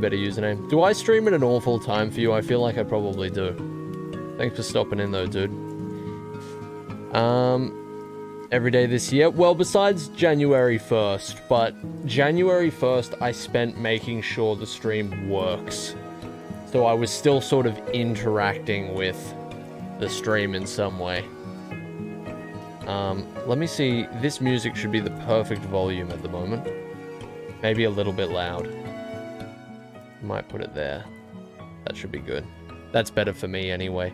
better username. Do I stream at an awful time for you? I feel like I probably do. Thanks for stopping in though, dude. Um, every day this year. Well, besides January 1st, but January 1st I spent making sure the stream works. So I was still sort of interacting with the stream in some way. Um, let me see. This music should be the perfect volume at the moment. Maybe a little bit loud. Might put it there. That should be good. That's better for me anyway.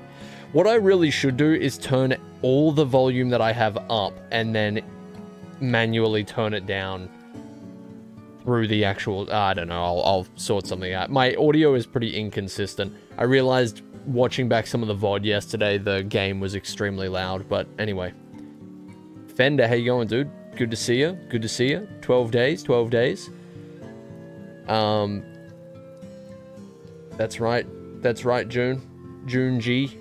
What I really should do is turn all the volume that I have up and then manually turn it down through the actual... I don't know, I'll, I'll sort something out. My audio is pretty inconsistent. I realized watching back some of the VOD yesterday, the game was extremely loud, but anyway. Fender, how you going, dude? Good to see you. Good to see you. 12 days, 12 days. Um, that's right. That's right, June. June G.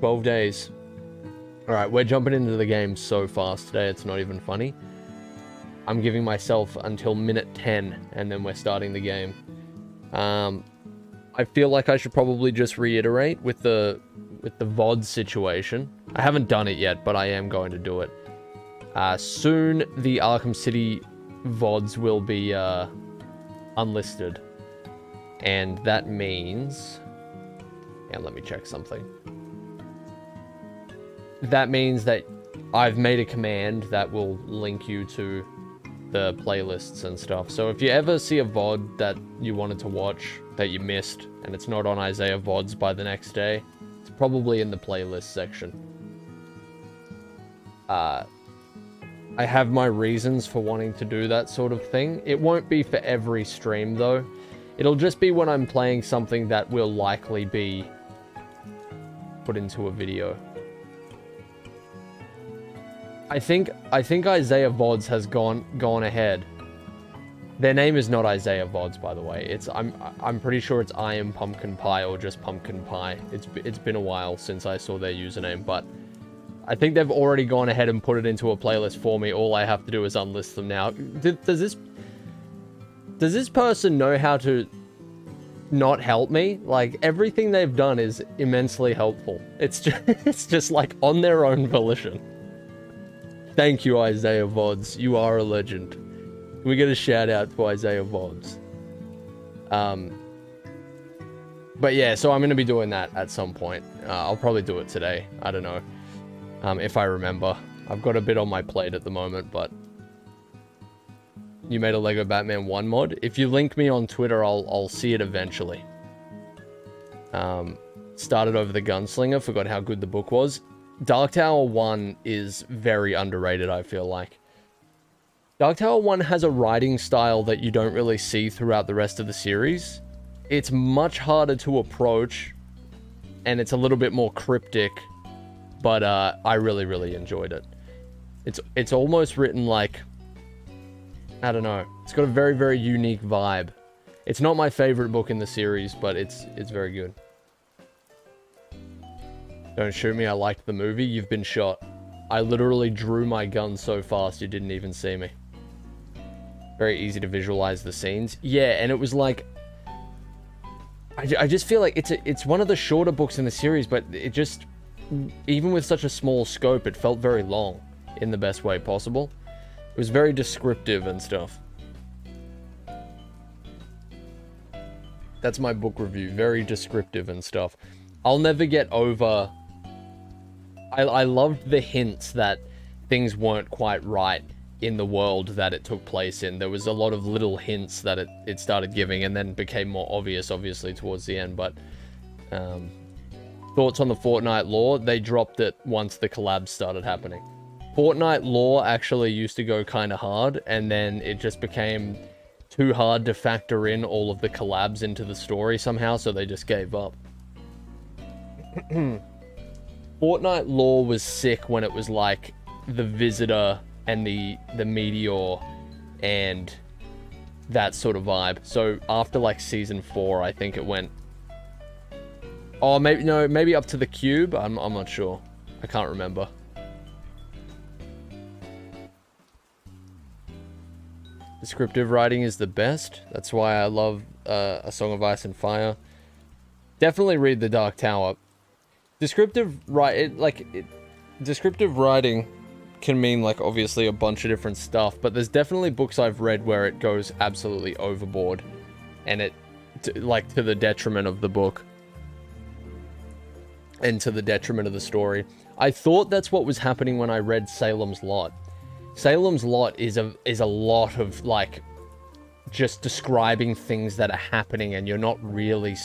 12 days. Alright, we're jumping into the game so fast today, it's not even funny. I'm giving myself until minute 10, and then we're starting the game. Um, I feel like I should probably just reiterate with the with the VOD situation. I haven't done it yet, but I am going to do it. Uh, soon, the Arkham City VODs will be uh, unlisted. And that means... And let me check something. That means that I've made a command that will link you to the playlists and stuff. So if you ever see a VOD that you wanted to watch that you missed, and it's not on Eyezayar VODs by the next day, it's probably in the playlist section. Uh, I have my reasons for wanting to do that sort of thing. It won't be for every stream though. It'll just be when I'm playing something that will likely be put into a video. I think I think Eyezayar Vods has gone gone ahead. Their name is not Eyezayar Vods, by the way. It's I'm I'm pretty sure it's I am Pumpkin Pie or just Pumpkin Pie. It's it's been a while since I saw their username, but I think they've already gone ahead and put it into a playlist for me. All I have to do is unlist them now. Does this does this person know how to not help me? Like, everything they've done is immensely helpful. It's just, it's just like on their own volition. Thank you, Eyezayar Vods. You are a legend. We get a shout out to Eyezayar Vods. Um, but yeah, so I'm going to be doing that at some point. Uh, I'll probably do it today. I don't know. Um, if I remember. I've got a bit on my plate at the moment, but you made a Lego Batman 1 mod. If you link me on Twitter, I'll, I'll see it eventually. Um, started over the Gunslinger, forgot how good the book was. Dark Tower 1 is very underrated, I feel like. Dark Tower 1 has a writing style that you don't really see throughout the rest of the series. It's much harder to approach, and it's a little bit more cryptic, but uh, I really, really enjoyed it. It's, it's almost written like I don't know. It's got a very, very unique vibe. It's not my favorite book in the series, but it's it's very good. Don't shoot me, I liked the movie. You've been shot. I literally drew my gun so fast you didn't even see me. Very easy to visualize the scenes. Yeah, and it was like... I, I just feel like it's a, it's one of the shorter books in the series, but it just... Even with such a small scope, it felt very long in the best way possible. It was very descriptive and stuff. That's my book review. Very descriptive and stuff. I'll never get over... I, I loved the hints that things weren't quite right in the world that it took place in. There was a lot of little hints that it, it started giving and then became more obvious, obviously, towards the end. But um, thoughts on the Fortnite lore? They dropped it once the collabs started happening. Fortnite lore actually used to go kind of hard, and then it just became too hard to factor in all of the collabs into the story somehow, so they just gave up. Fortnite lore was sick when it was like the Visitor and the the Meteor and that sort of vibe. So after like season four, I think it went. Oh, maybe no, maybe up to the cube. I'm I'm not sure. I can't remember. Descriptive writing is the best. That's why I love uh, A Song of Ice and Fire. Definitely read The Dark Tower. Descriptive write like it, descriptive writing can mean like obviously a bunch of different stuff, but there's definitely books I've read where it goes absolutely overboard, and it like to the detriment of the book and to the detriment of the story. I thought that's what was happening when I read Salem's Lot. Salem's Lot is a is a lot of like just describing things that are happening and you're not really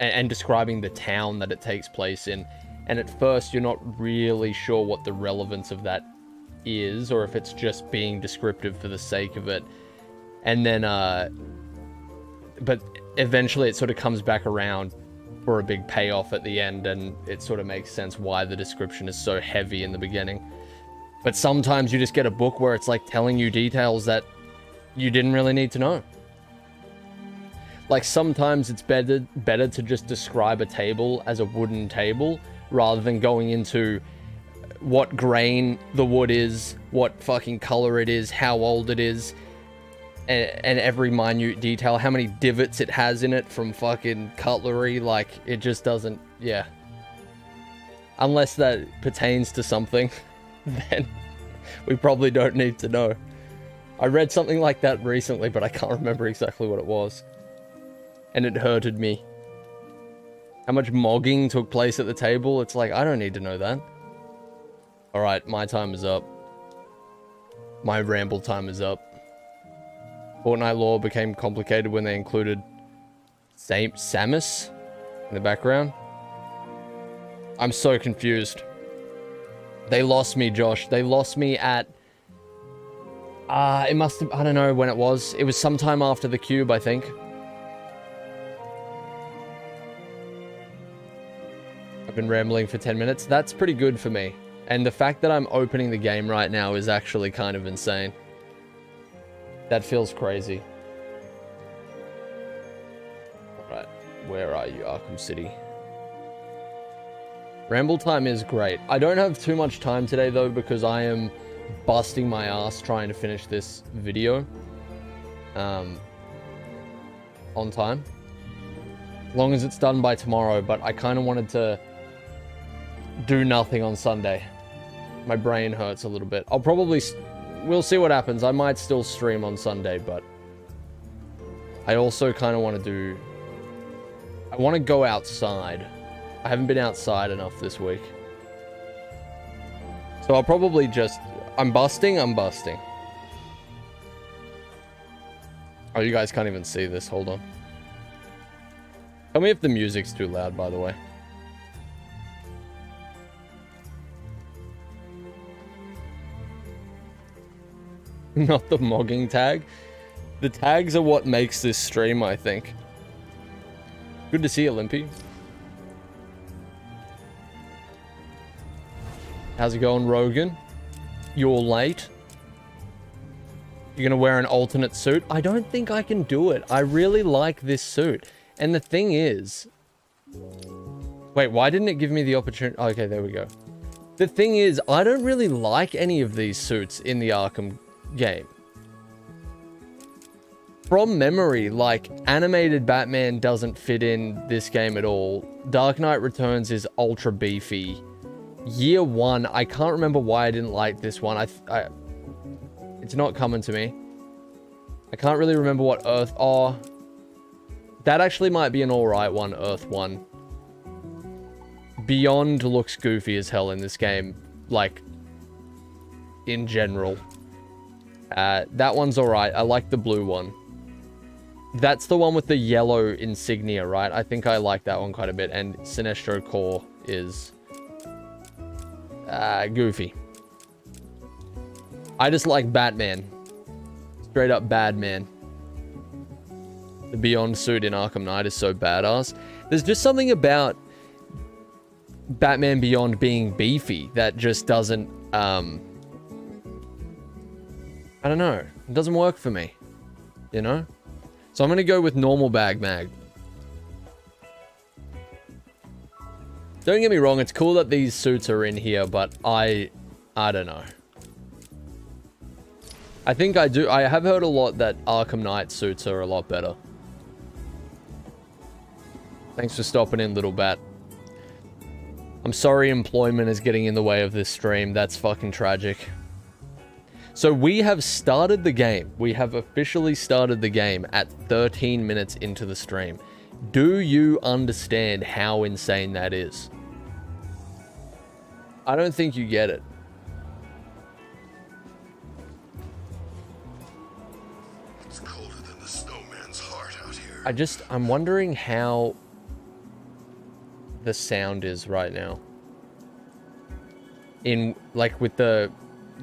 and, and describing the town that it takes place in. And at first you're not really sure what the relevance of that is or if it's just being descriptive for the sake of it. And then uh but eventually it sort of comes back around for a big payoff at the end and it sort of makes sense why the description is so heavy in the beginning. But sometimes you just get a book where it's like telling you details that you didn't really need to know. Like sometimes it's better better to just describe a table as a wooden table rather than going into what grain the wood is, what fucking color it is, how old it is, and, and every minute detail, how many divots it has in it from fucking cutlery. Like, it just doesn't, yeah. Unless that pertains to something, then we probably don't need to know. I read something like that recently, but I can't remember exactly what it was. And it hurted me. How much mogging took place at the table? It's like, I don't need to know that. Alright, my time is up. My ramble time is up. Fortnite lore became complicated when they included Saint Samus in the background. I'm so confused. They lost me, Josh. They lost me at... Uh, it must have... I don't know when it was. It was sometime after the cube, I think. I've been rambling for 10 minutes. That's pretty good for me. And the fact that I'm opening the game right now is actually kind of insane. That feels crazy. Alright, where are you, Arkham City? Ramble time is great. I don't have too much time today though because I am busting my ass trying to finish this video um, on time. As long as it's done by tomorrow, but I kind of wanted to do nothing on Sunday. My brain hurts a little bit. I'll probably we'll see what happens. I might still stream on Sunday, but I also kind of want to do... I want to go outside. I haven't been outside enough this week. So I'll probably just... I'm busting, I'm busting. Oh, you guys can't even see this. Hold on. Tell me if the music's too loud, by the way. not the mogging tag. The tags are what makes this stream, I think. Good to see you, Limpy. How's it going, Rogan? You're late. You're gonna wear an alternate suit? I don't think I can do it. I really like this suit. And the thing is... Wait, why didn't it give me the opportunity? Okay, there we go. The thing is, I don't really like any of these suits in the Arkham game. From memory, like, animated Batman doesn't fit in this game at all. Dark Knight Returns is ultra beefy. Year one, I can't remember why I didn't like this one. I, I It's not coming to me. I can't really remember what Earth... Oh, that actually might be an alright one, Earth 1. Beyond looks goofy as hell in this game. Like, in general. Uh, that one's alright. I like the blue one. That's the one with the yellow insignia, right? I think I like that one quite a bit. And Sinestro Corps is uh, goofy. I just like Batman. Straight up Batman. The Beyond suit in Arkham Knight is so badass. There's just something about Batman Beyond being beefy that just doesn't um, I don't know. It doesn't work for me. You know? So I'm going to go with normal bag mag. Don't get me wrong, it's cool that these suits are in here, but I... I don't know. I think I do. I have heard a lot that Arkham Knight suits are a lot better. Thanks for stopping in, little bat. I'm sorry employment is getting in the way of this stream. That's fucking tragic. So we have started the game. We have officially started the game at 13 minutes into the stream. Do you understand how insane that is? I don't think you get it. It's colder than the snowman's heart out here. I just, I'm wondering how the sound is right now. In, like, with the,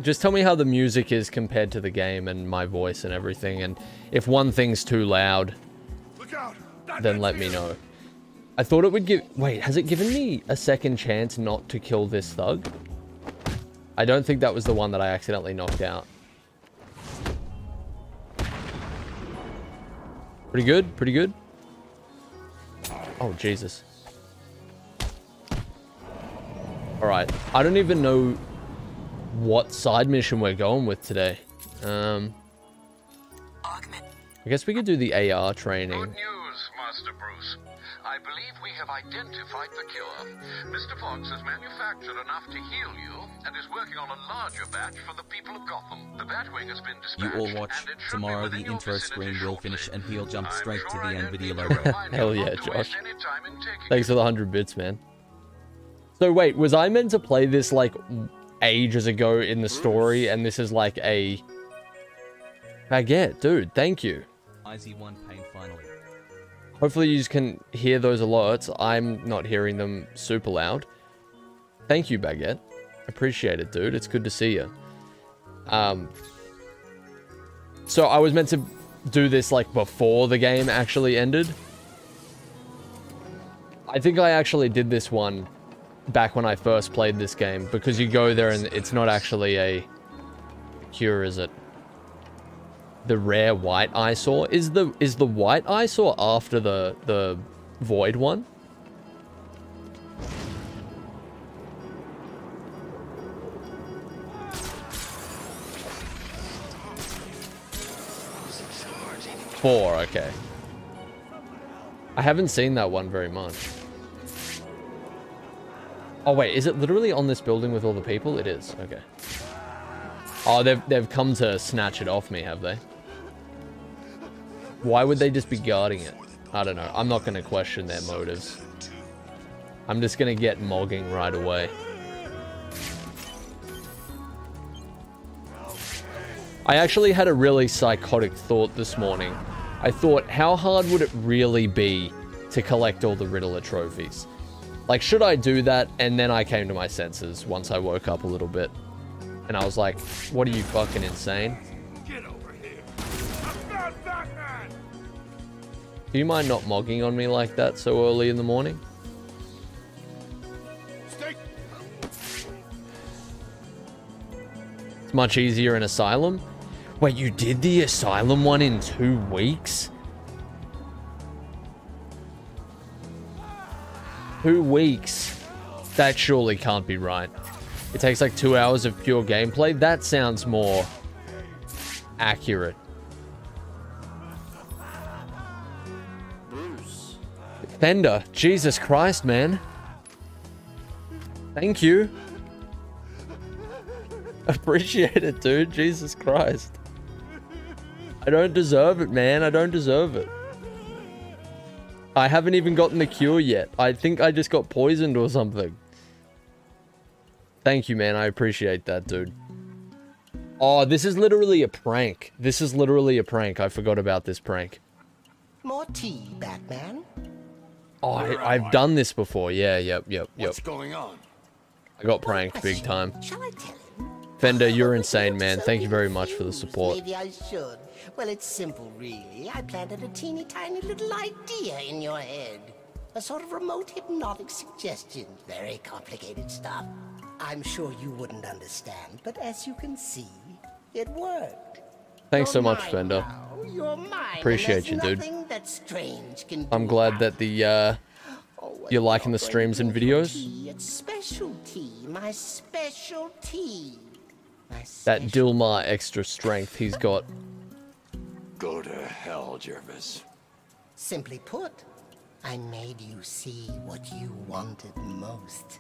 just tell me how the music is compared to the game and my voice and everything. And if one thing's too loud, then let me know. I thought it would give... Wait, has it given me a second chance not to kill this thug? I don't think that was the one that I accidentally knocked out. Pretty good, pretty good. Oh, Jesus. Alright, I don't even know what side mission we're going with today. Um, I guess we could do the AR training. Good news, Master Bruce. I believe we have identified the cure. Mr. Fox has manufactured enough to heal you and is working on a larger batch for the people of Gotham. The Batwing has been dispatched. You all watch. and it Tomorrow the intro screen will finish and he'll jump straight sure to the I end video logo. Hell yeah, Josh. any time in taking Thanks for the 100 bits, man. So wait, was I meant to play this like ages ago in the story and this is like a baguette, dude, thank you. IZ1 pain finally. Hopefully you can hear those alerts. I'm not hearing them super loud. Thank you, Baguette. Appreciate it, dude. It's good to see you. Um, so I was meant to do this like before the game actually ended. I think I actually did this one back when I first played this game because you go there and it's not actually a cure, is it? The rare white eyesore is the is the white eyesore after the the void one? Four, okay. I haven't seen that one very much. Oh wait, is it literally on this building with all the people? It is, okay. Oh, they've, they've come to snatch it off me, have they? Why would they just be guarding it? I don't know. I'm not going to question their motives. I'm just going to get mogging right away. I actually had a really psychotic thought this morning. I thought, how hard would it really be to collect all the Riddler trophies? Like, should I do that? And then I came to my senses once I woke up a little bit. And I was like, what are you fucking insane? Get over here. I found Batman! Do you mind not mogging on me like that so early in the morning? Stay. It's much easier in Asylum. Wait, you did the Asylum one in two weeks? Two weeks? That surely can't be right. It takes like two hours of pure gameplay? That sounds more accurate. Bruce. Fender, Jesus Christ, man. Thank you. Appreciate it, dude. Jesus Christ. I don't deserve it, man. I don't deserve it. I haven't even gotten the cure yet. I think I just got poisoned or something. Thank you, man. I appreciate that, dude. Oh, this is literally a prank. This is literally a prank. I forgot about this prank. More tea, Batman? Oh, I, I've done this before. Yeah, yep, yep, yep. What's going on? I got pranked big time. Shall I tell him? Fender, you're insane, man. Thank you very much for the support. Maybe I should. Well, it's simple, really. I planted a teeny tiny little idea in your head. A sort of remote hypnotic suggestion. Very complicated stuff. I'm sure you wouldn't understand, but as you can see, it worked. Thanks so You're much, mine Fender. You're mine. Appreciate you, dude. that strange can I'm glad that the uh Oh, You're liking the streams and videos? Tea. It's specialty, my specialty. My that special- Dilmar extra strength he's got. Go to hell, Jervis. Simply put, I made you see what you wanted most.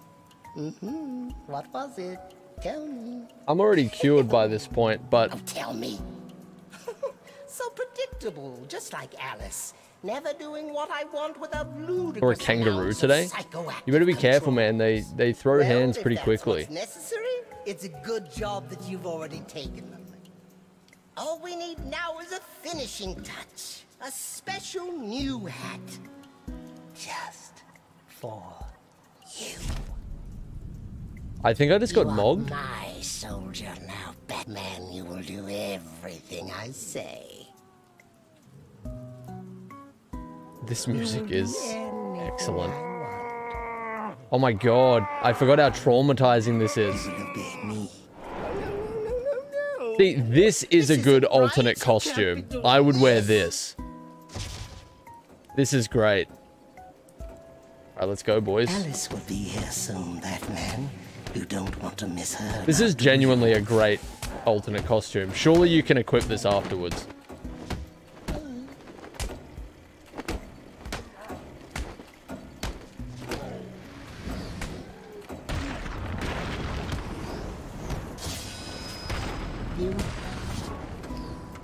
Mm-hmm. What was it? Tell me. I'm already cured by this point, but Oh, tell me. so predictable, just like Alice. Never doing what I want without ludicrous or a kangaroo today. You better be careful, man. They they throw Well, hands pretty quickly. necessary, it's a good job that you've already taken them. All we need now is a finishing touch. A special new hat. Just for you. I think I just got mogged. my soldier now, Batman. You will do everything I say. This music is excellent. Oh my god, I forgot how traumatizing this is. It'll be me. See, this is a good alternate costume. I would wear this. this. This is great. Alright, let's go, boys. Alice will be here soon, Batman. You don't want to miss her. This is genuinely a great alternate costume. Surely you can equip this afterwards.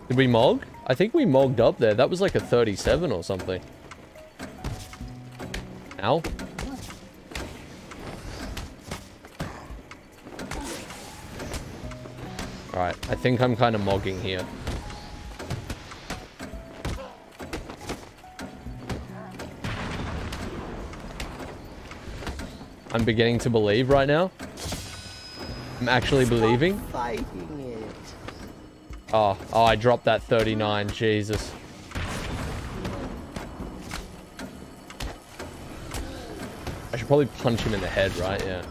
Did we mog? I think we mogged up there. That was like a 37 or something. Ow. Think I'm kind of mogging here. I'm beginning to believe right now. I'm actually believing. Fighting it. Oh, oh, I dropped that 39. Jesus. I should probably punch him in the head, right? Yeah.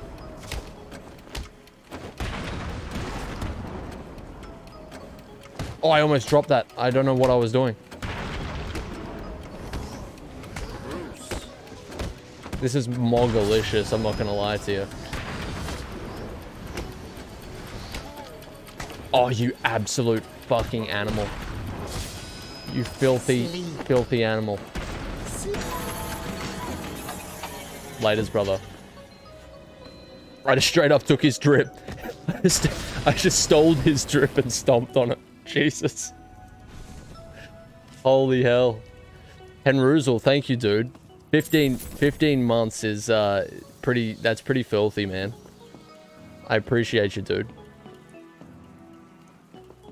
Oh, I almost dropped that. I don't know what I was doing. This is mogalicious, I'm not gonna lie to you. Oh, you absolute fucking animal. You filthy, Sleep. filthy animal. Laters, brother. I just straight up took his drip. I just stole his drip and stomped on it. Jesus. Holy hell. Henruzel, thank you, dude. 15, 15 months is uh, pretty, that's pretty filthy, man. I appreciate you, dude.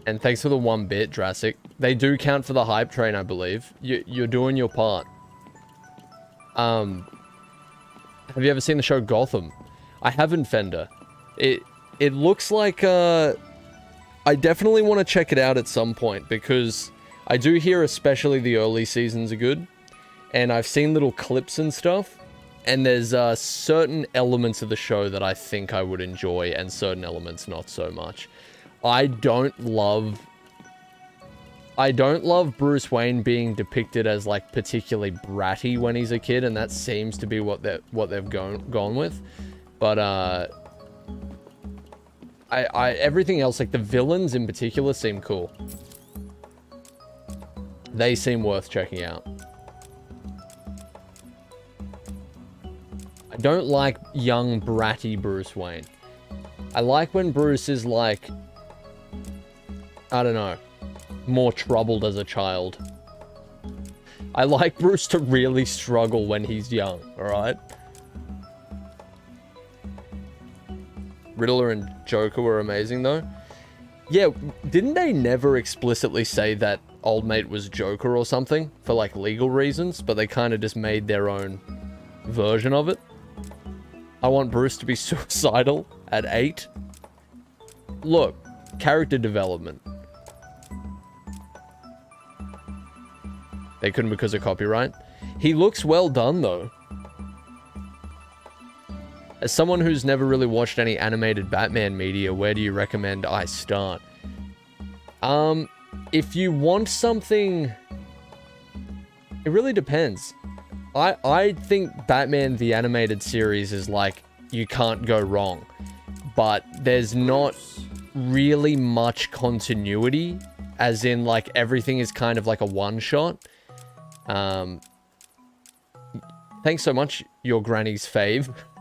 And thanks for the one bit, Drassic. They do count for the hype train, I believe. You, you're doing your part. Um, have you ever seen the show Gotham? I haven't, Fender. It it looks like uh, I definitely want to check it out at some point because I do hear especially the early seasons are good, and I've seen little clips and stuff. And there's uh, certain elements of the show that I think I would enjoy, and certain elements not so much. I don't love I don't love Bruce Wayne being depicted as like particularly bratty when he's a kid, and that seems to be what they what they've gone gone with. But uh, I I everything else like the villains in particular seem cool. They seem worth checking out. I don't like young bratty Bruce Wayne. I like when Bruce is like I don't know, more troubled as a child. I like Bruce to really struggle when he's young, alright? Riddler and Joker were amazing though. Yeah, didn't they never explicitly say that old mate was Joker or something for like legal reasons, but they kind of just made their own version of it? I want Bruce to be suicidal at 8. Look, character development. They couldn't because of copyright. He looks well done though. As someone who's never really watched any animated Batman media, where do you recommend I start? Um, if you want something, it really depends. I I think Batman the animated series is like you can't go wrong, but there's not really much continuity, as in like everything is kind of like a one shot. Um, thanks so much, your granny's fave.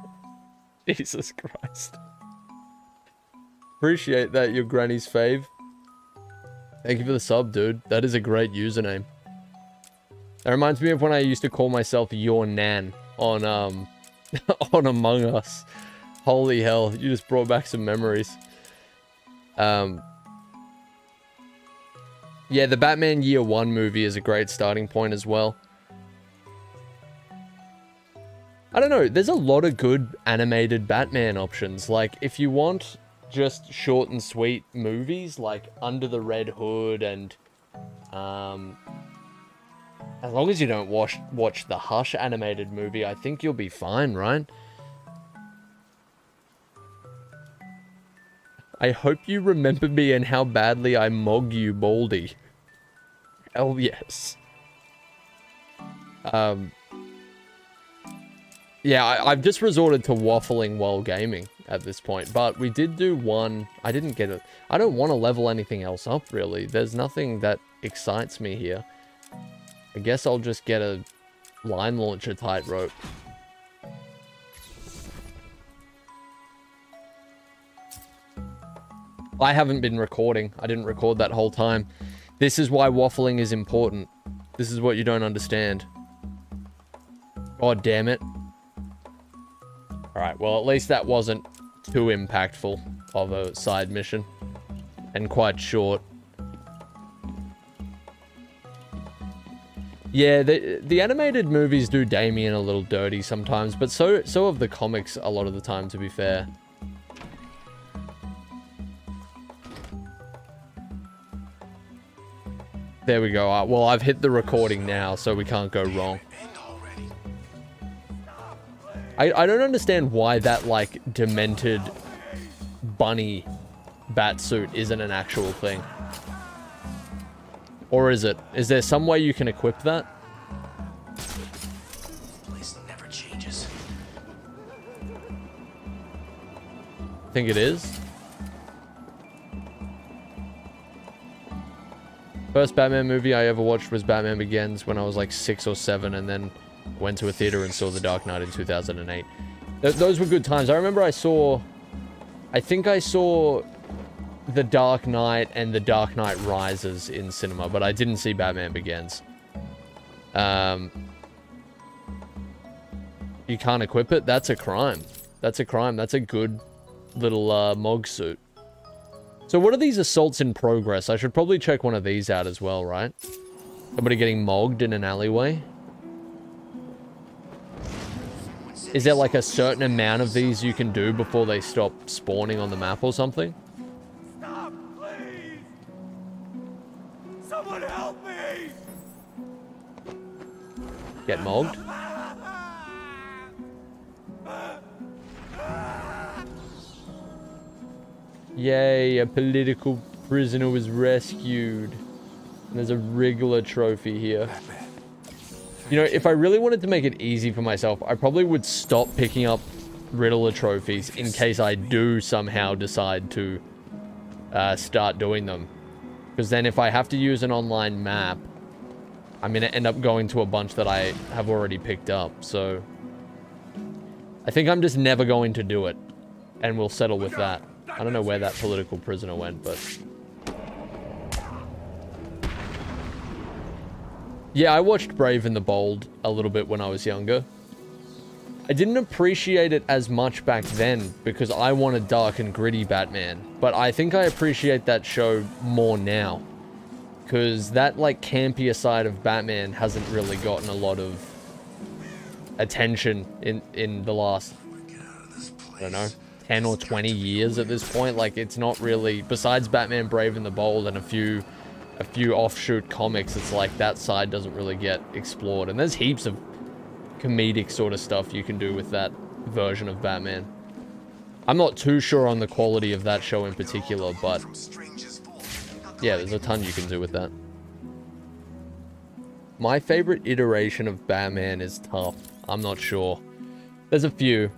Jesus Christ. Appreciate that, your granny's fave. Thank you for the sub, dude. That is a great username. That reminds me of when I used to call myself your nan on um on Among Us. Holy hell, you just brought back some memories. Um Yeah, the Batman Year 1 movie is a great starting point as well. I don't know, there's a lot of good animated Batman options. Like if you want just short and sweet movies like Under the Red Hood and um as long as you don't watch watch the Hush animated movie, I think you'll be fine, right? I hope you remember me and how badly I mog you, Baldy. Hell yes. Um. Yeah, I, I've just resorted to waffling while gaming at this point, but we did do one. I didn't get it. I don't want to level anything else up, really. There's nothing that excites me here. I guess I'll just get a line launcher tightrope. I haven't been recording. I didn't record that whole time. This is why waffling is important. This is what you don't understand. God damn it. Alright, well at least that wasn't too impactful of a side mission. And quite short. Yeah, the the animated movies do Damian a little dirty sometimes, but so so have the comics a lot of the time, to be fair. There we go. Uh, well, I've hit the recording now, so we can't go wrong. I, I don't understand why that, like, demented bunny bat suit isn't an actual thing. Or is it? Is there some way you can equip that? Place never changes. I think it is. First Batman movie I ever watched was Batman Begins when I was like six or seven, and then went to a theater and saw The Dark Knight in 2008. Th those were good times. I remember I saw, I think I saw The Dark Knight and The Dark Knight Rises in cinema, but I didn't see Batman Begins. Um, you can't equip it? That's a crime. That's a crime. That's a good little uh, Mog suit. So what are these assaults in progress? I should probably check one of these out as well, right? Somebody getting mogged in an alleyway? Is there like a certain amount of these you can do before they stop spawning on the map or something? Stop, please! Someone help me! Get mogged? Yay, a political prisoner was rescued. And there's a Riddler trophy here. You know, if I really wanted to make it easy for myself, I probably would stop picking up Riddler trophies in case I do somehow decide to uh, start doing them. Because then if I have to use an online map, I'm going to end up going to a bunch that I have already picked up. So I think I'm just never going to do it. And we'll settle with that. I don't know where that political prisoner went, but... Yeah, I watched Brave and the Bold a little bit when I was younger. I didn't appreciate it as much back then because I wanted dark and gritty Batman. But I think I appreciate that show more now. Because that, like, campier side of Batman hasn't really gotten a lot of attention in, in the last, I don't know, 10 or 20 years at this point. Like, it's not really, besides Batman Brave and the Bold and a few a few offshoot comics, it's like that side doesn't really get explored. And there's heaps of comedic sort of stuff you can do with that version of Batman. I'm not too sure on the quality of that show in particular, but yeah, there's a ton you can do with that. My favorite iteration of Batman is tough. I'm not sure. There's a few.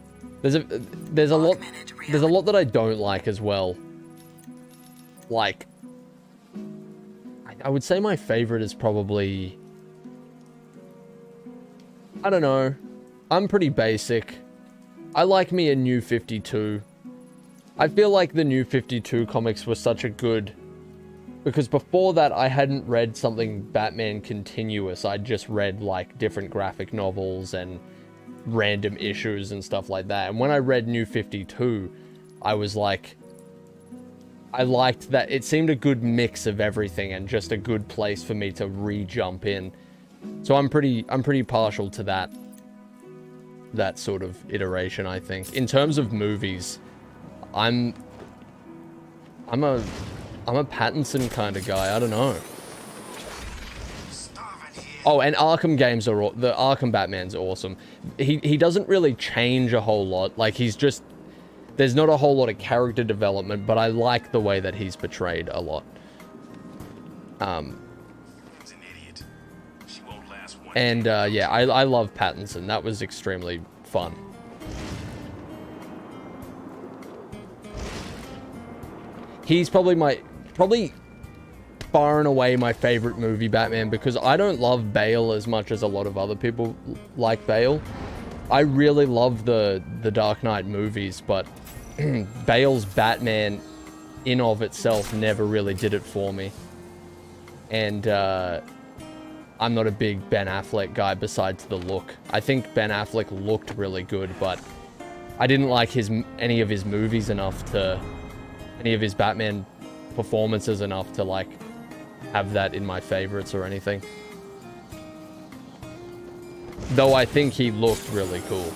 There's a there's a lot there's a lot that I don't like as well. like I, would say my favorite is probably I don't know. I'm pretty basic. I like me a new 52. I feel like the new 52 comics were such a good because before that I hadn't read something Batman continuous. I'd just read like different graphic novels and random issues and stuff like that. And when I read New 52, I was like I liked that it seemed a good mix of everything and just a good place for me to re-jump in. So I'm pretty I'm pretty partial to that that sort of iteration, I think. In terms of movies, I'm I'm a I'm a Pattinson kind of guy. I don't know. Oh, and Arkham games are the Arkham Batman's awesome. He he doesn't really change a whole lot. Like he's just there's not a whole lot of character development, but I like the way that he's portrayed a lot. Um, and uh, yeah, I I love Pattinson. That was extremely fun. He's probably my probably far and away my favorite movie Batman because I don't love Bale as much as a lot of other people like Bale. I really love the the Dark Knight movies, but Bale's Batman in of itself never really did it for me. And uh, I'm not a big Ben Affleck guy besides the look. I think Ben Affleck looked really good, but I didn't like his any of his movies enough to any of his Batman performances enough to like have that in my favorites or anything. Though I think he looked really cool.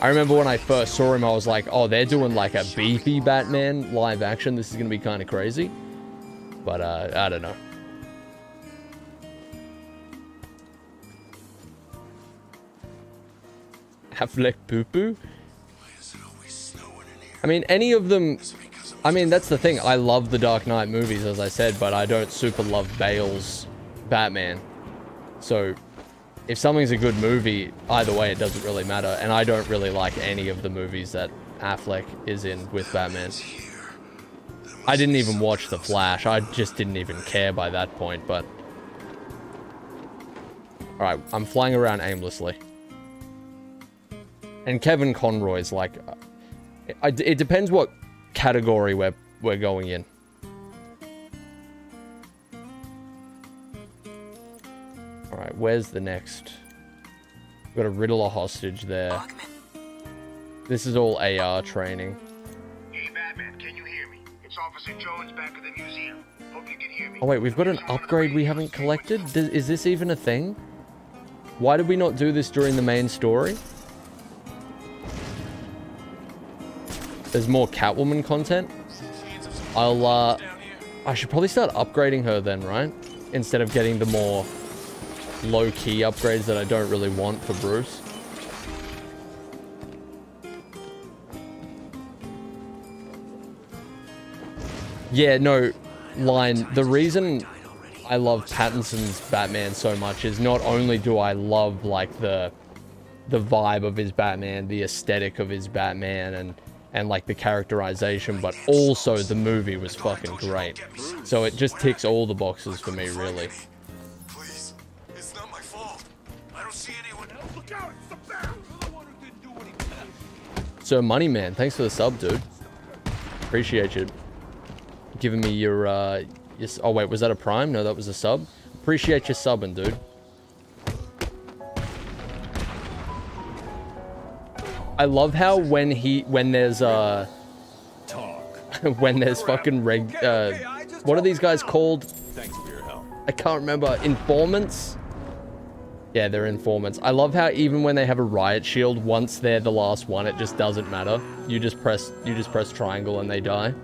I remember when I first saw him, I was like, oh, they're doing like a beefy Batman live action. This is going to be kind of crazy. But uh, I don't know. Affleck poo poo? I mean, any of them. I mean, that's the thing. I love the Dark Knight movies, as I said, but I don't super love Bale's Batman. So, if something's a good movie, either way, it doesn't really matter. And I don't really like any of the movies that Affleck is in with Batman. I didn't even watch The Flash. I just didn't even care by that point, but... Alright, I'm flying around aimlessly. And Kevin Conroy's like... Uh, I, it depends what category we're, we're going in. Alright, where's the next? We've got a Riddler hostage there. This is all AR training. Hey, Batman, can you hear me? It's Officer Jones back at the museum. Hope you can hear me. Oh wait, we've got an upgrade we haven't collected? Does, is this even a thing? Why did we not do this during the main story? There's more Catwoman content? I'll, uh... I should probably start upgrading her then, right? Instead of getting the more low-key upgrades that I don't really want for Bruce. Yeah, no, line. The reason I love Pattinson's Batman so much is not only do I love like the the vibe of his Batman, the aesthetic of his Batman, and and like the characterization, but also the movie was fucking great. So it just ticks all the boxes for me, really. Could. Money Man, thanks for the sub, dude. Appreciate you giving me your uh your, oh wait, was that a prime? No, that was a sub. Appreciate you subbing, dude. I love how when he when there's uh Talk. when there's fucking reg uh what are these guys called? Thanks for your help. I can't remember. Informants? Yeah, they're informants. I love how even when they have a riot shield, once they're the last one, it just doesn't matter. You just press you just press triangle and they die.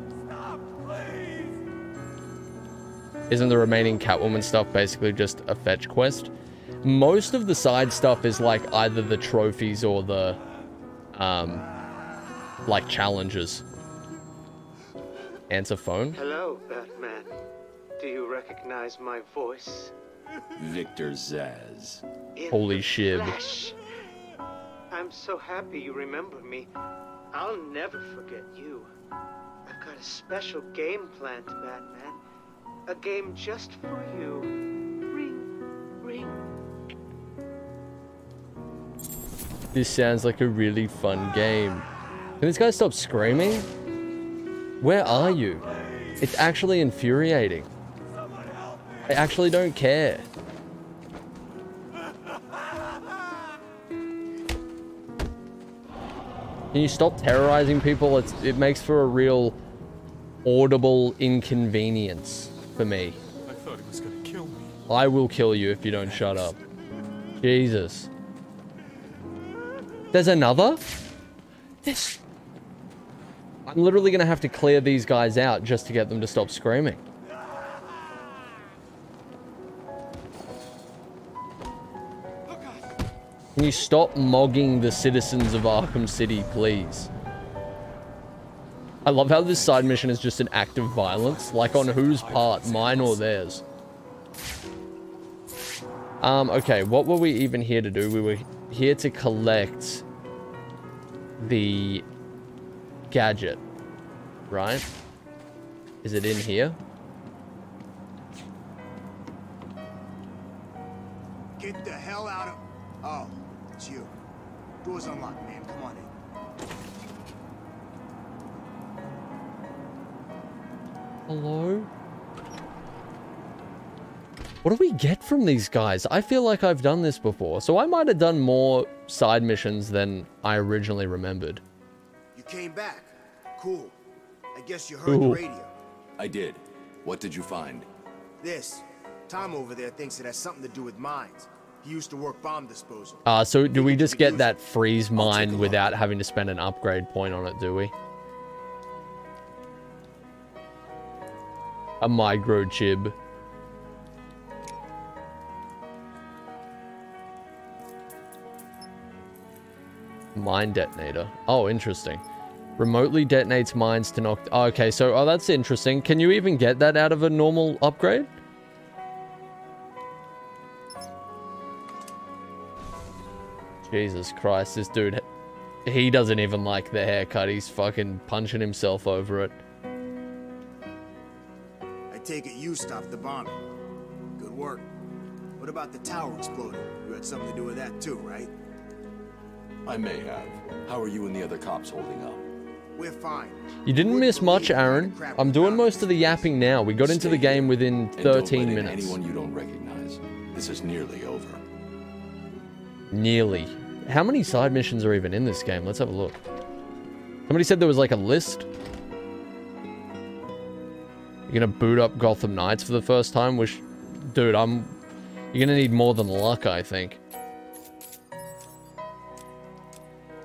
Isn't the remaining Catwoman stuff basically just a fetch quest? Most of the side stuff is like either the trophies or the um like challenges. Answer phone? Hello, Batman. Do you recognize my voice? Victor Zsasz. In Holy the shiv. flesh. I'm so happy you remember me. I'll never forget you. I've got a special game planned, Batman. A game just for you. Ring, ring. This sounds like a really fun game. Can this guy stop screaming? Where are you? It's actually infuriating. I actually don't care. Can you stop terrorizing people? It's, it makes for a real audible inconvenience for me. I thought he was gonna kill me. I will kill you if you don't shut up. Jesus. There's another? This. I'm literally gonna have to clear these guys out just to get them to stop screaming. Can you stop mogging the citizens of Arkham City, please? I love how this side mission is just an act of violence. Like on whose part, mine or theirs? Um, okay, what were we even here to do? We were here to collect the gadget, right? Is it in here? Door's unlocked, man. Come on in. Hello? What do we get from these guys? I feel like I've done this before, so I might have done more side missions than I originally remembered. You came back. Cool. I guess you heard Cool. the radio. I did. What did you find? This. Tom over there thinks it has something to do with mines. He used to work bomb disposal. Uh, so do we just get that freeze mine without having to spend an upgrade point on it, do we? A microchip. Mine detonator. Oh, interesting. Remotely detonates mines to knock... Oh, okay, so... Oh, that's interesting. Can you even get that out of a normal upgrade? Jesus Christ, this dude... He doesn't even like the haircut. He's fucking punching himself over it. I take it you stopped the bombing. Good work. What about the tower exploding? You had something to do with that too, right? I may have. How are you and the other cops holding up? We're fine. You didn't miss much, Aaron. I'm doing most of the yapping now. We got into the game within And don't let 13 minutes. Anyone you don't recognize. This is nearly over. Nearly. How many side missions are even in this game? Let's have a look. Somebody said there was like a list. You're gonna boot up Gotham Knights for the first time? Which, dude, I'm... You're gonna need more than luck, I think.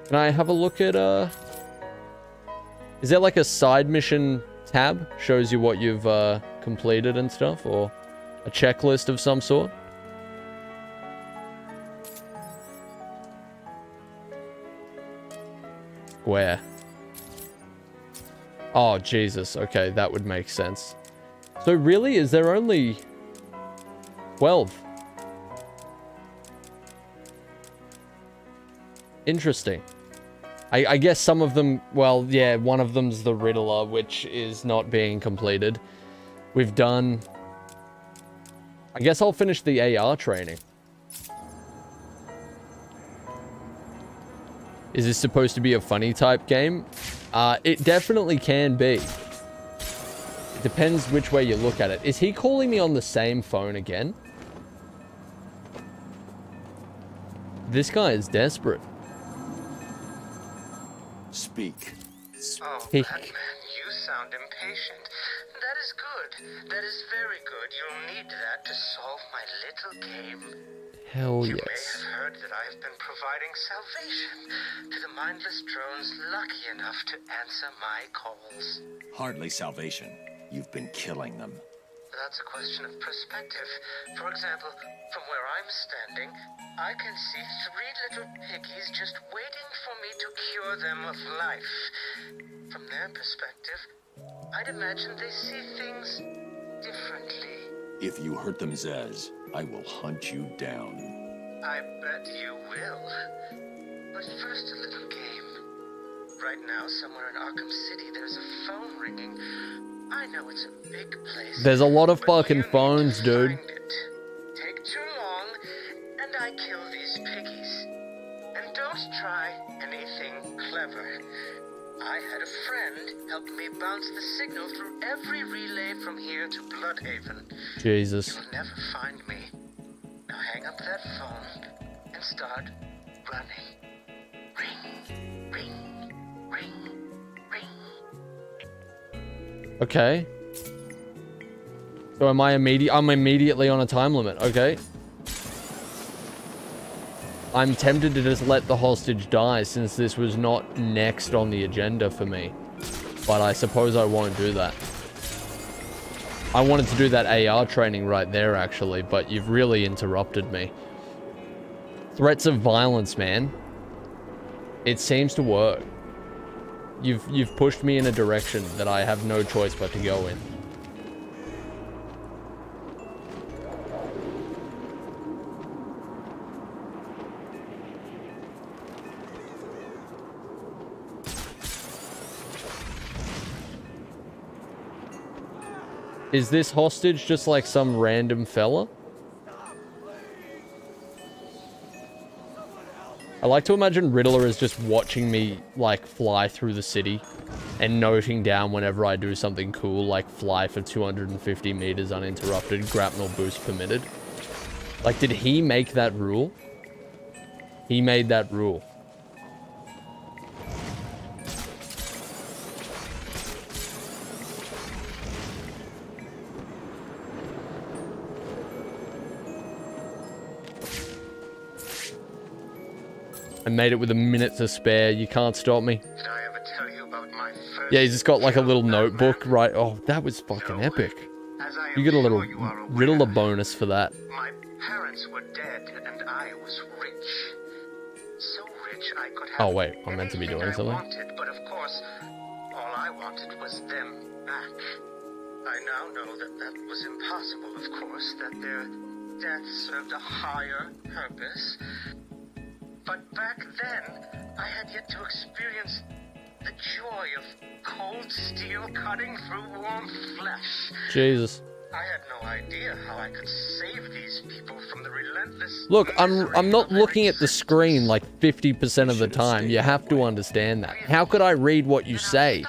Can I have a look at, uh... Is there like a side mission tab? Shows you what you've, uh, completed and stuff? Or a checklist of some sort? Where? Oh, Jesus. Okay, that would make sense. So really, is there only 12? Interesting. I, I guess some of them, well, yeah, one of them's the Riddler, which is not being completed. We've done... I guess I'll finish the AR training. Is this supposed to be a funny type game? Uh, it definitely can be. It depends which way you look at it. Is he calling me on the same phone again? This guy is desperate. Speak. Oh, Speak. Batman, you sound impatient. That is good. That is very good. You'll need that to solve my little game. Hell you yes. may have heard that I have been providing salvation to the mindless drones lucky enough to answer my calls. Hardly salvation. You've been killing them. That's a question of perspective. For example, from where I'm standing, I can see three little piggies just waiting for me to cure them of life. From their perspective, I'd imagine they see things differently. If you hurt them, Zsasz, I will hunt you down. I bet you will. But first, a little game. Right now, somewhere in Arkham City, there's a phone ringing. I know it's a big place. There's a lot of fucking you need to phones, dude. it. Take too long, and I kill these piggies. And don't try anything clever. I had a friend help me bounce the signal through every relay from here to Blüdhaven. Jesus. You'll never find me. Now hang up that phone and start running. Ring, ring, ring, ring. Okay. So am I immediate? I'm immediately on a time limit. Okay. I'm tempted to just let the hostage die since this was not next on the agenda for me. But I suppose I won't do that. I wanted to do that AR training right there actually, but you've really interrupted me. Threats of violence, man. It seems to work. You've you've pushed me in a direction that I have no choice but to go in. Is this hostage just like some random fella? I like to imagine Riddler is just watching me, like, fly through the city and noting down whenever I do something cool, like fly for 250 meters uninterrupted, grapnel boost permitted. Like, did he make that rule? He made that rule. I made it with a minute to spare. You can't stop me. Did I ever tell you about my first Yeah, he's just got like a little notebook, Batman? right? Oh, that was fucking So, epic. You get a little sure Riddler bonus for that. My parents were dead, and I was rich. So rich I could have Oh, wait, I'm meant to be doing I something? Wanted, but of course, all I wanted was them back. I now know that that was impossible, of course, that their death served a higher purpose. But back then, I had yet to experience the joy of cold steel cutting through warm flesh. Jesus. I had no idea how I could save these people from the relentless. Look, I'm I'm not looking at the screen like 50% of the time. You have to understand that. How could I read what you say?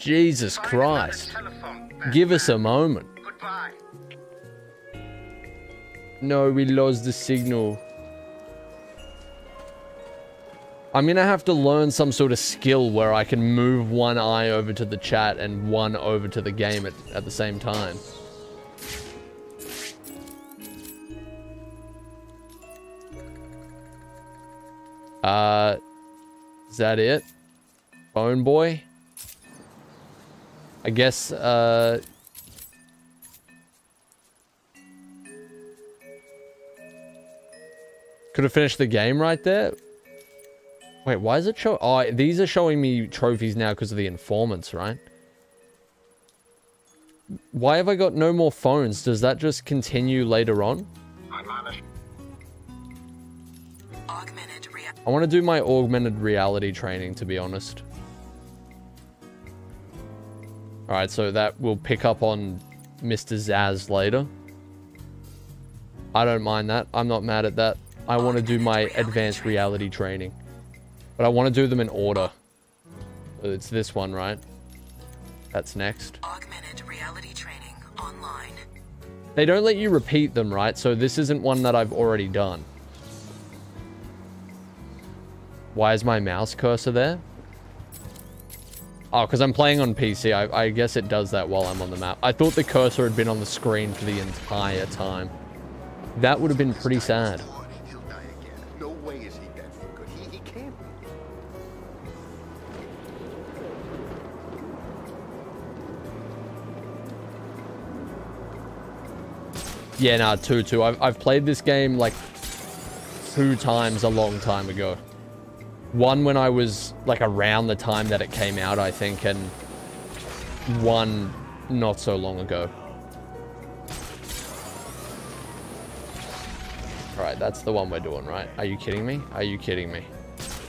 Jesus Christ. Give us a moment. Goodbye. No, we lost the signal. I'm gonna have to learn some sort of skill where I can move one eye over to the chat and one over to the game at, at the same time. Uh, is that it? Phone boy? I guess, uh... Could have finished the game right there. Wait, why is it show? Oh, these are showing me trophies now because of the informants, right? Why have I got no more phones? Does that just continue later on? I want to do my augmented reality training, to be honest. Alright, so that will pick up on Mr. Zsasz later. I don't mind that. I'm not mad at that. I want to do my advanced reality training. But I want to do them in order. It's this one, right? That's next. augmented reality training online. They don't let you repeat them, right? So this isn't one that I've already done. Why is my mouse cursor there? Oh, because I'm playing on PC. I, I guess it does that while I'm on the map. I thought the cursor had been on the screen for the entire time. That would have been pretty sad. Yeah, nah, two, two. I've, I've played this game like two times a long time ago. One when I was like around the time that it came out, I think, and one not so long ago. Alright, that's the one we're doing, right? Are you kidding me? Are you kidding me?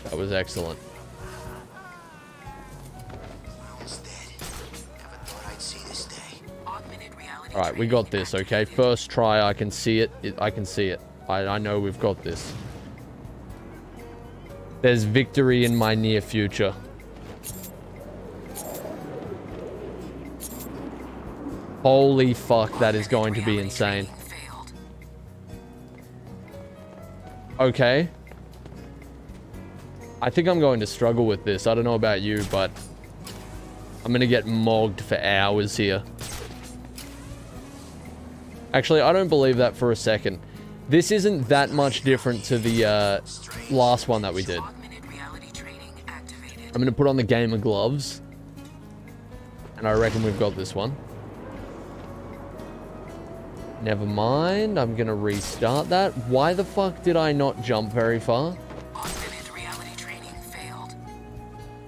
That was excellent. All right, we got this, okay? First try, I can see it. it I can see it. I, I know we've got this. There's victory in my near future. Holy fuck, that is going to be insane. Okay. I think I'm going to struggle with this. I don't know about you, but I'm going to get mogged for hours here. Actually, I don't believe that for a second. This isn't that much different to the uh, last one that we did. I'm going to put on the gamer gloves. And I reckon we've got this one. Never mind. I'm going to restart that. Why the fuck did I not jump very far? Augmented reality training failed.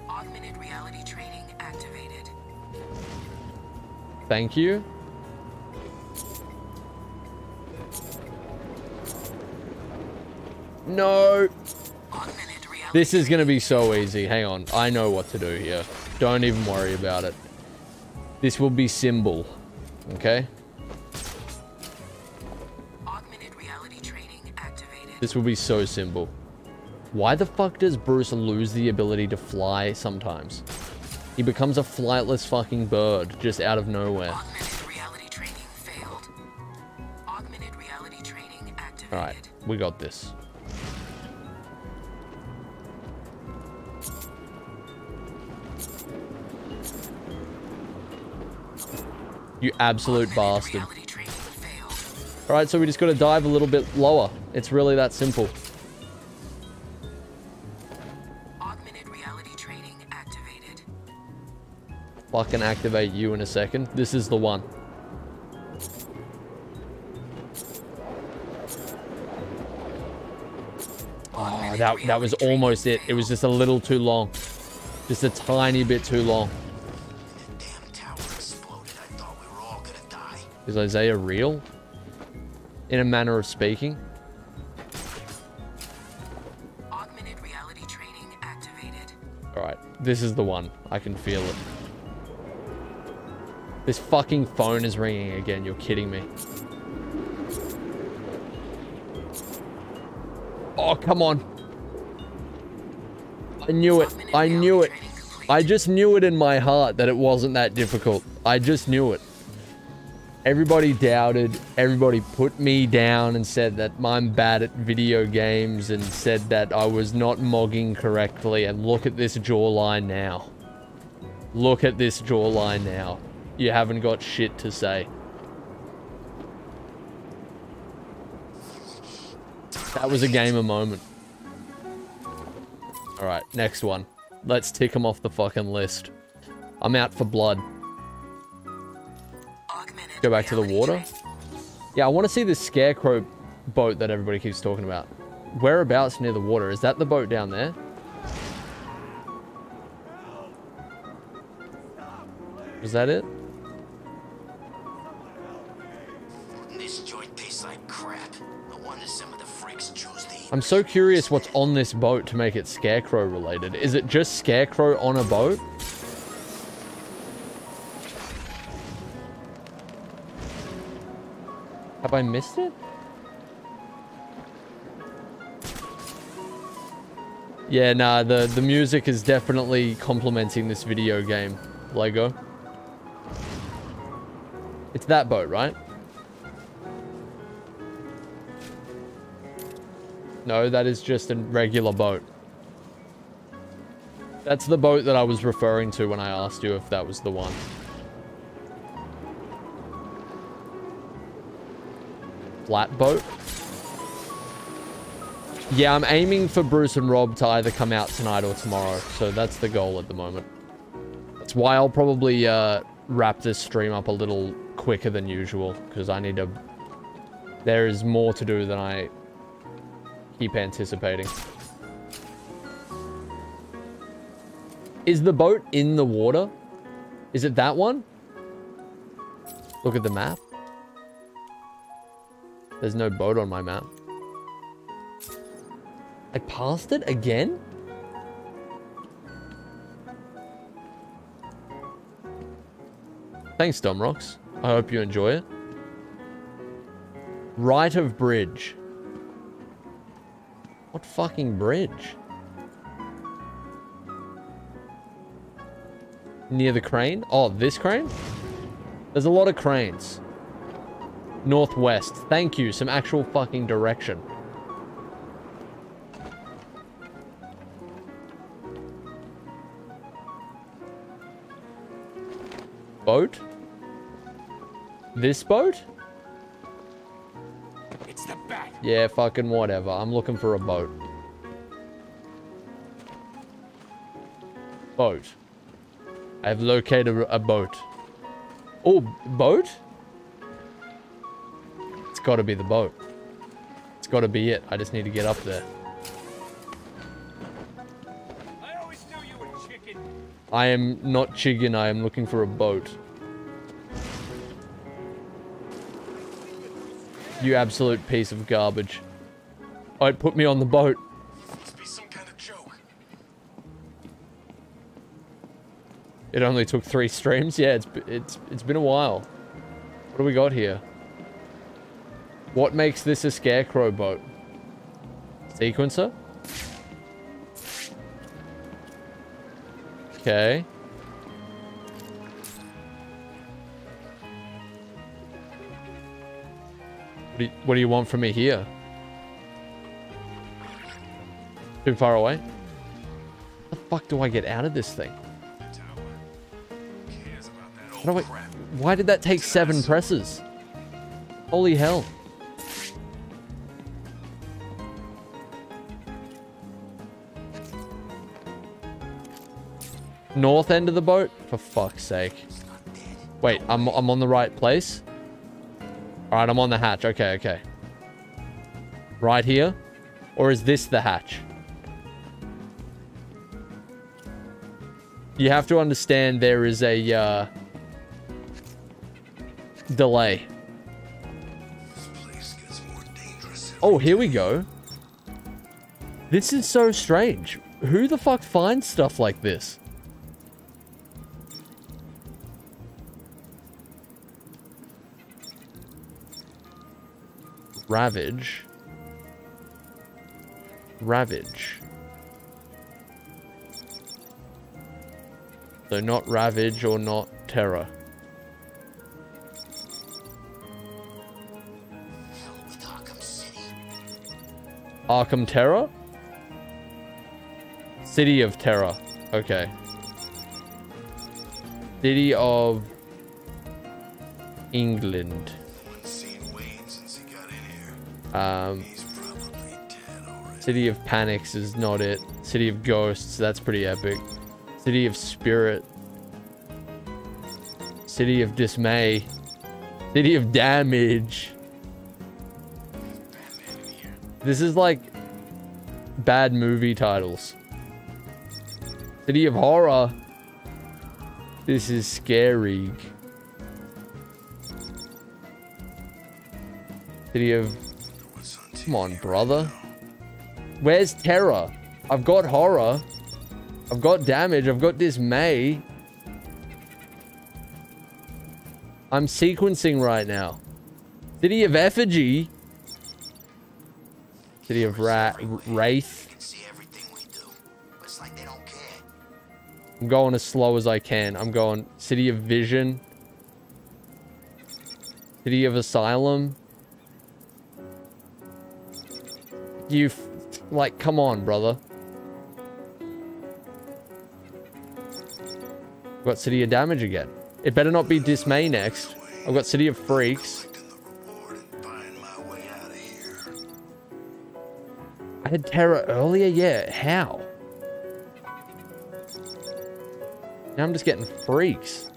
Augmented reality training activated. Thank you. No. This is going to be so easy. Hang on. I know what to do here. Don't even worry about it. This will be symbol. Okay? This will be so simple. Why the fuck does Bruce lose the ability to fly sometimes? He becomes a flightless fucking bird just out of nowhere. Alright, we got this. You absolute bastard. Alright, so we just gotta dive a little bit lower. It's really that simple. Fucking activate you in a second. This is the one. Oh, that, that was almost it. It was just a little too long. Just a tiny bit too long. Is Isaiah real? In a manner of speaking? Alright, this is the one. I can feel it. This fucking phone is ringing again. You're kidding me. Oh, come on. I knew it. I knew it. I just knew it in my heart that it wasn't that difficult. I just knew it. Everybody doubted. Everybody put me down and said that I'm bad at video games and said that I was not mogging correctly. And look at this jawline now. Look at this jawline now. You haven't got shit to say. That was a gamer moment. Alright, next one. Let's tick them off the fucking list. I'm out for blood. Go back to the water. Yeah, I want to see this scarecrow boat that everybody keeps talking about. Whereabouts near the water? Is that the boat down there? Is that it? This joint tastes like crap. No wonder some of the freaks choose to eat. I'm so curious what's on this boat to make it scarecrow related. Is it just scarecrow on a boat? Have I missed it? Yeah, nah, the, the music is definitely complementing this video game, Lego. It's that boat, right? No, that is just a regular boat. That's the boat that I was referring to when I asked you if that was the one. Flat boat. Yeah, I'm aiming for Bruce and Rob to either come out tonight or tomorrow. So that's the goal at the moment. That's why I'll probably uh, wrap this stream up a little quicker than usual. Because I need to... There is more to do than I keep anticipating. Is the boat in the water? Is it that one? Look at the map. There's no boat on my map. I passed it again? Thanks, Domrox. I hope you enjoy it. Right of bridge. What fucking bridge? Near the crane? Oh, this crane? There's a lot of cranes. Northwest. Thank you. Some actual fucking direction. Boat? This boat? It's the bat. Yeah, fucking whatever. I'm looking for a boat. Boat. I've located a boat. Oh, boat? It's gotta be the boat. It's gotta be it. I just need to get up there. I always knew you were chicken. I am not chicken. I am looking for a boat. You absolute piece of garbage. Alright, put me on the boat. Must be some kind of joke. It only took three streams. Yeah, it's it's it's been a while. What do we got here? What makes this a scarecrow boat? Sequencer? Okay. What do, you, what do you want from me here? Too far away? How the fuck do I get out of this thing? How do I, why did that take seven presses? Holy hell. North end of the boat? For fuck's sake. Wait, I'm, I'm on the right place? Alright, I'm on the hatch. Okay, okay. Right here? Or is this the hatch? You have to understand there is a, uh, delay. Oh, here we go. This is so strange. Who the fuck finds stuff like this? Ravage. Ravage. So not Ravage or not Terror. Arkham Terror? City of Terror. Okay. City of England. Um, City of Panics is not it. City of Ghosts, that's pretty epic. City of Spirit. City of Dismay. City of Damage. This is like bad movie titles. City of Horror. This is scary. City of... Come on, brother. Where's terror? I've got horror. I've got damage. I've got dismay. I'm sequencing right now. City of Effigy. City of Ra Wraith. I'm going as slow as I can. I'm going City of Vision. City of Asylum. You, like, come on, brother. I've got City of Damage again. It better not be Dismay next. I've got City of Freaks. I had Terror earlier? Yeah, how? Now I'm just getting Freaks.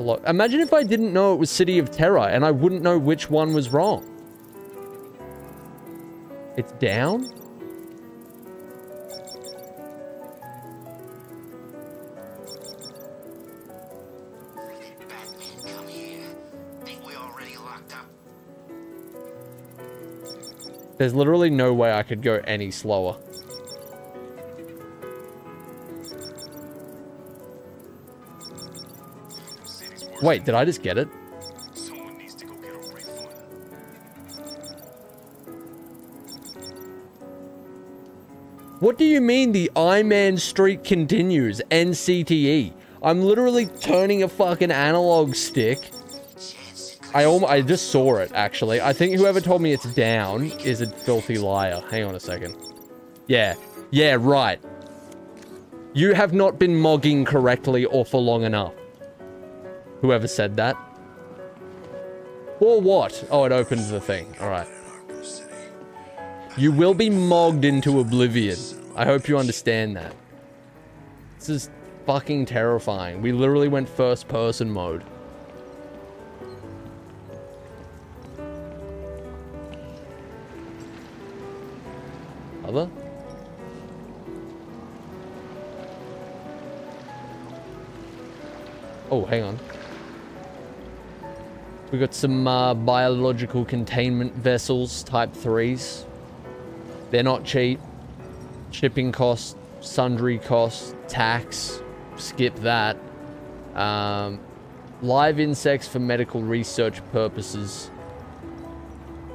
Hello. Imagine if I didn't know it was City of Terror and I wouldn't know which one was wrong. It's down? There's literally no way I could go any slower. Wait, did I just get it? Someone needs to go get. What do you mean the I-Man streak continues? NCTE. I'm literally turning a fucking analog stick. I I just saw it, actually. I think whoever told me it's down is a filthy liar. Hang on a second. Yeah. Yeah, right. You have not been mogging correctly or for long enough. Whoever said that. Or what? Oh, it opens the thing. Alright. You will be mogged into oblivion. I hope you understand that. This is fucking terrifying. We literally went first person mode. Other? Oh, hang on. We got some uh, biological containment vessels, type 3s. They're not cheap. Shipping costs, sundry costs, tax. Skip that. Um, live insects for medical research purposes.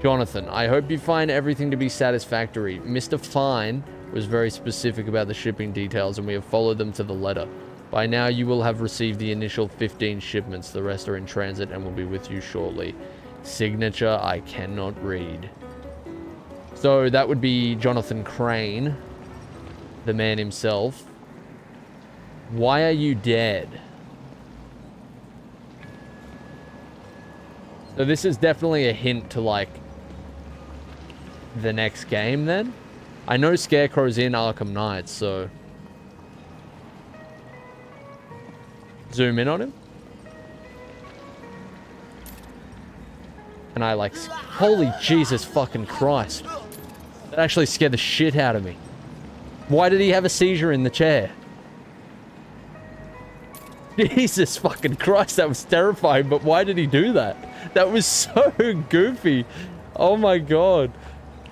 Jonathan, I hope you find everything to be satisfactory. Mr. Fine was very specific about the shipping details and we have followed them to the letter. By now you will have received the initial 15 shipments. The rest are in transit and will be with you shortly. Signature I cannot read. So that would be Jonathan Crane, the man himself. Why are you dead? So this is definitely a hint to like the next game then. I know Scarecrow's in Arkham Knight, so zoom in on him. And I like, holy Jesus fucking Christ. That actually scared the shit out of me. Why did he have a seizure in the chair? Jesus fucking Christ, that was terrifying, but why did he do that? That was so goofy. Oh my god.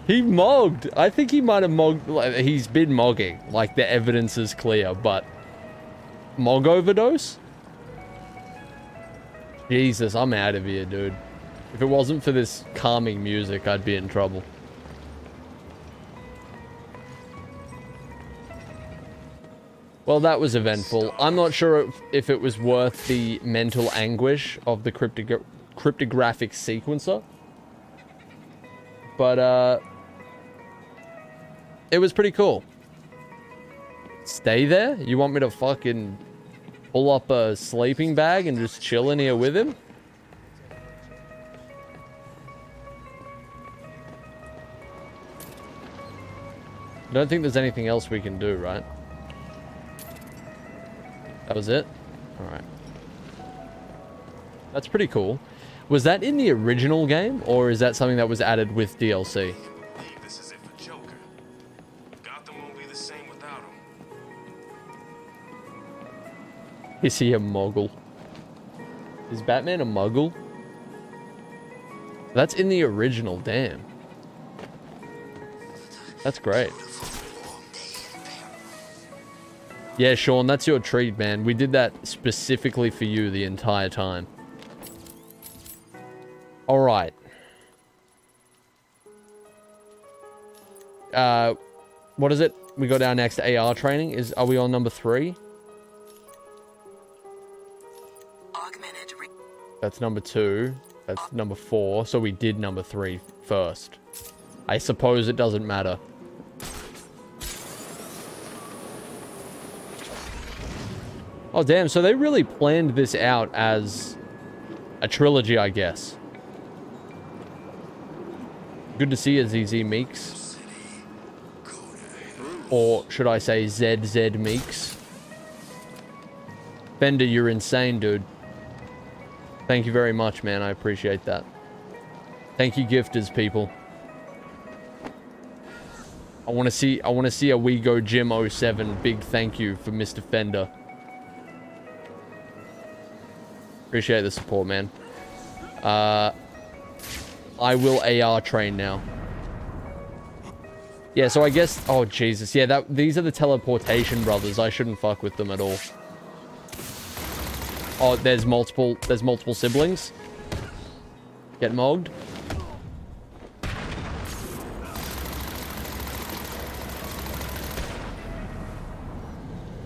He mogged. I think he might have mogged. Like, he's been mogging. Like, the evidence is clear, but... Mog overdose? Jesus, I'm out of here, dude. If it wasn't for this calming music, I'd be in trouble. Well, that was eventful. I'm not sure if, it was worth the mental anguish of the cryptogra cryptographic sequencer. But, uh... It was pretty cool. Stay there? You want me to fucking pull up a sleeping bag and just chill in here with him? I don't think there's anything else we can do, right? That was it? Alright. That's pretty cool. Was that in the original game, or is that something that was added with DLC? Is he a muggle? Is Batman a muggle? That's in the original, damn. That's great. Yeah, Sean, that's your treat, man. We did that specifically for you the entire time. Alright. Uh, what is it? We got our next AR training. Is Are we on number three? That's number two. That's number four. So we did number three first. I suppose it doesn't matter. Oh, damn. So they really planned this out as a trilogy, I guess. Good to see you, ZZ Meeks. Or should I say ZZ Meeks? Bender, you're insane, dude. Thank you very much, man. I appreciate that. Thank you, gifters, people. I want to see I want to see a We Go Gym 07 big thank you for Mr. Fender. Appreciate the support, man. Uh, I will AR train now. Yeah, so I guess... Oh, Jesus. Yeah, that these are the teleportation brothers. I shouldn't fuck with them at all. Oh, there's multiple... There's multiple siblings. Get mogged.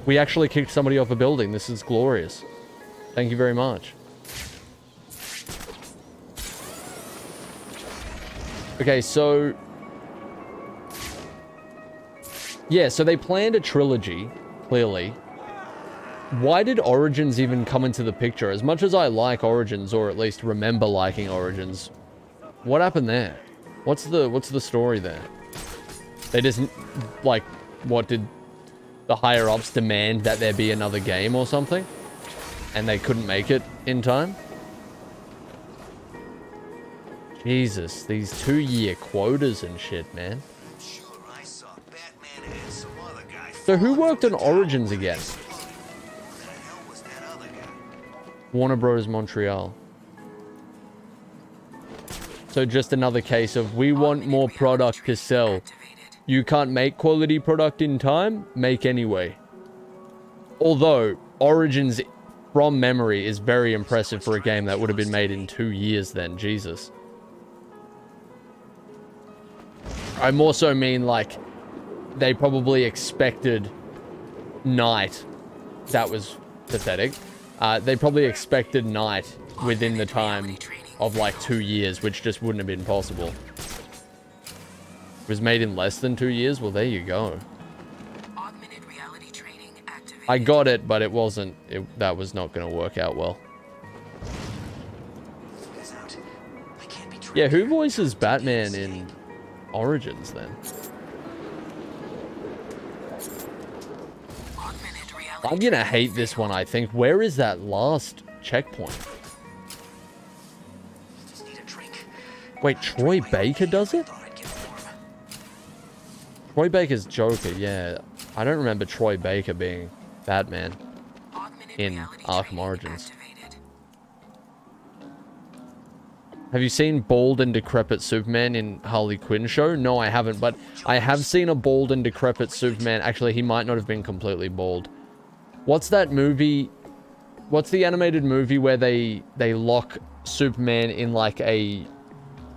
We actually kicked somebody off a building. This is glorious. Thank you very much. Okay, so... Yeah, so they planned a trilogy, clearly. Why did Origins even come into the picture? As much as I like Origins, or at least remember liking Origins, what happened there? What's the what's the story there? They just, like, what did the higher-ups demand that there be another game or something? And they couldn't make it in time? Jesus, these two-year quotas and shit, man. So who worked on Origins again? Warner Bros. Montreal. So just another case of we want more product to sell. You can't make quality product in time? Make anyway. Although, Origins from memory is very impressive for a game that would have been made in two years then. Jesus. I more so mean like they probably expected night. That was pathetic. Uh, they probably expected night within the time of like two years, which just wouldn't have been possible. It was made in less than two years? Well, there you go. I got it, but it wasn't. It, that was not going to work out well. Yeah, who voices Batman in Origins then? I'm gonna hate this one, I think. Where is that last checkpoint? Wait, Troy Baker does it? Troy Baker's Joker, yeah. I don't remember Troy Baker being Batman in Arkham Origins. Have you seen bald and decrepit Superman in Harley Quinn show? No, I haven't, but I have seen a bald and decrepit Superman. Actually, he might not have been completely bald. What's that movie? What's the animated movie where they they lock Superman in like a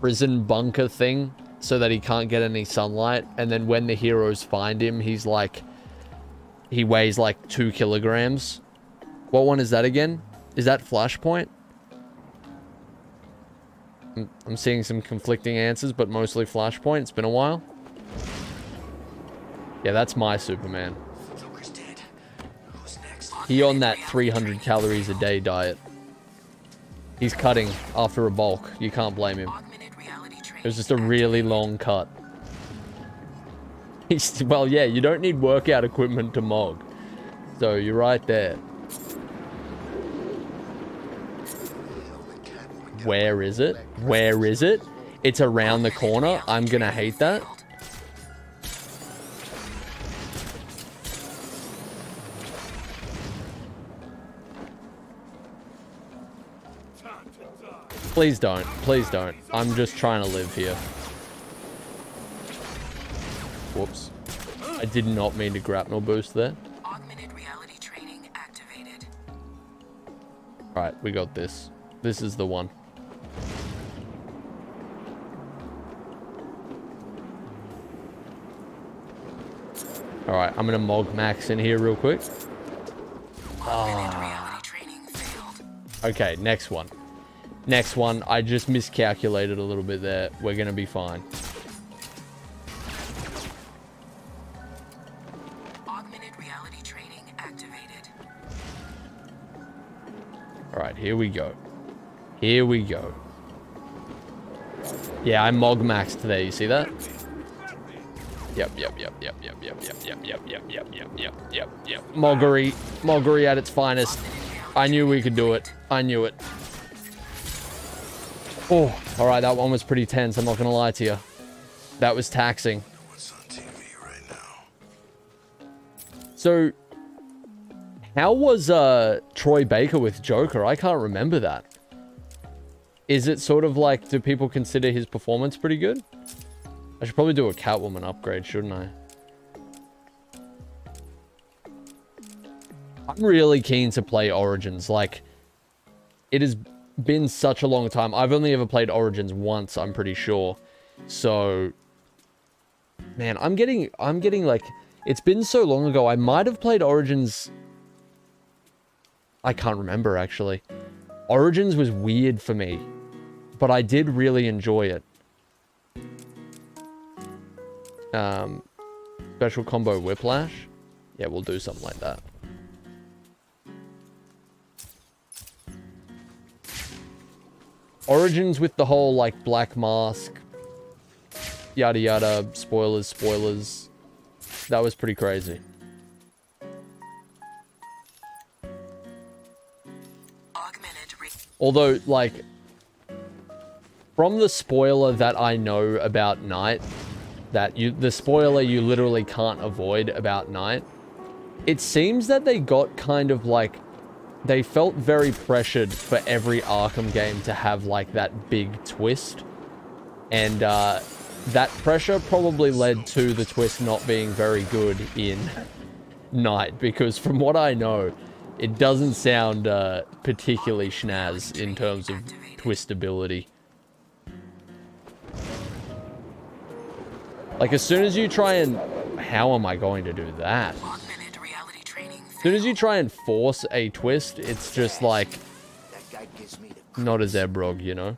prison bunker thing so that he can't get any sunlight? And then when the heroes find him he's like he weighs like two kilograms. What one is that again? Is that flashpoint? I'm, I'm seeing some conflicting answers but mostly flashpoint. It's been a while. Yeah that's my superman he on that 300 calories a day diet he's cutting after a bulk you can't blame him it was just a really long cut. He's, well, yeah, you don't need workout equipment to mog. So you're right there. Where is it? Where is it? It's around the corner. I'm gonna hate that. Please don't. Please don't. I'm just trying to live here. Whoops. I did not mean to grapnel boost there. Alright, we got this. This is the one. Alright, I'm gonna mog max in here real quick. Ah. Okay, next one. Next one, I just miscalculated a little bit there. We're going to be fine. Alright, here we go. Here we go. Yeah, I mog maxed there. You see that? Yep, yep, yep, yep, yep, yep, yep, yep, yep, yep, yep, yep, yep, yep, yep. Moggery. Moggery at its finest. I knew we could do it. I knew it. Oh, all right, that one was pretty tense. I'm not gonna lie to you. That was taxing. So, how was uh, Troy Baker with Joker? I can't remember that. Is it sort of like, do people consider his performance pretty good? I should probably do a Catwoman upgrade, shouldn't I? I'm really keen to play Origins. Like, it has been such a long time. I've only ever played Origins once, I'm pretty sure. So, man, I'm getting, I'm getting like, it's been so long ago. I might have played Origins. I can't remember actually. Origins was weird for me, but I did really enjoy it. Um, special combo Whiplash. Yeah, we'll do something like that. Origins with the whole, like, Black Mask, yada yada, spoilers, spoilers. That was pretty crazy. Although, like, from the spoiler that I know about Knight, that you, the spoiler you literally can't avoid about Knight, it seems that they got kind of like, they felt very pressured for every Arkham game to have like that big twist. And, uh, that pressure probably led to the twist not being very good in Knight because from what I know, it doesn't sound uh, particularly schnaz in terms of twistability. Like, as soon as you try and... How am I going to do that? As soon as you try and force a twist, it's just like... Not a Zebrog, you know?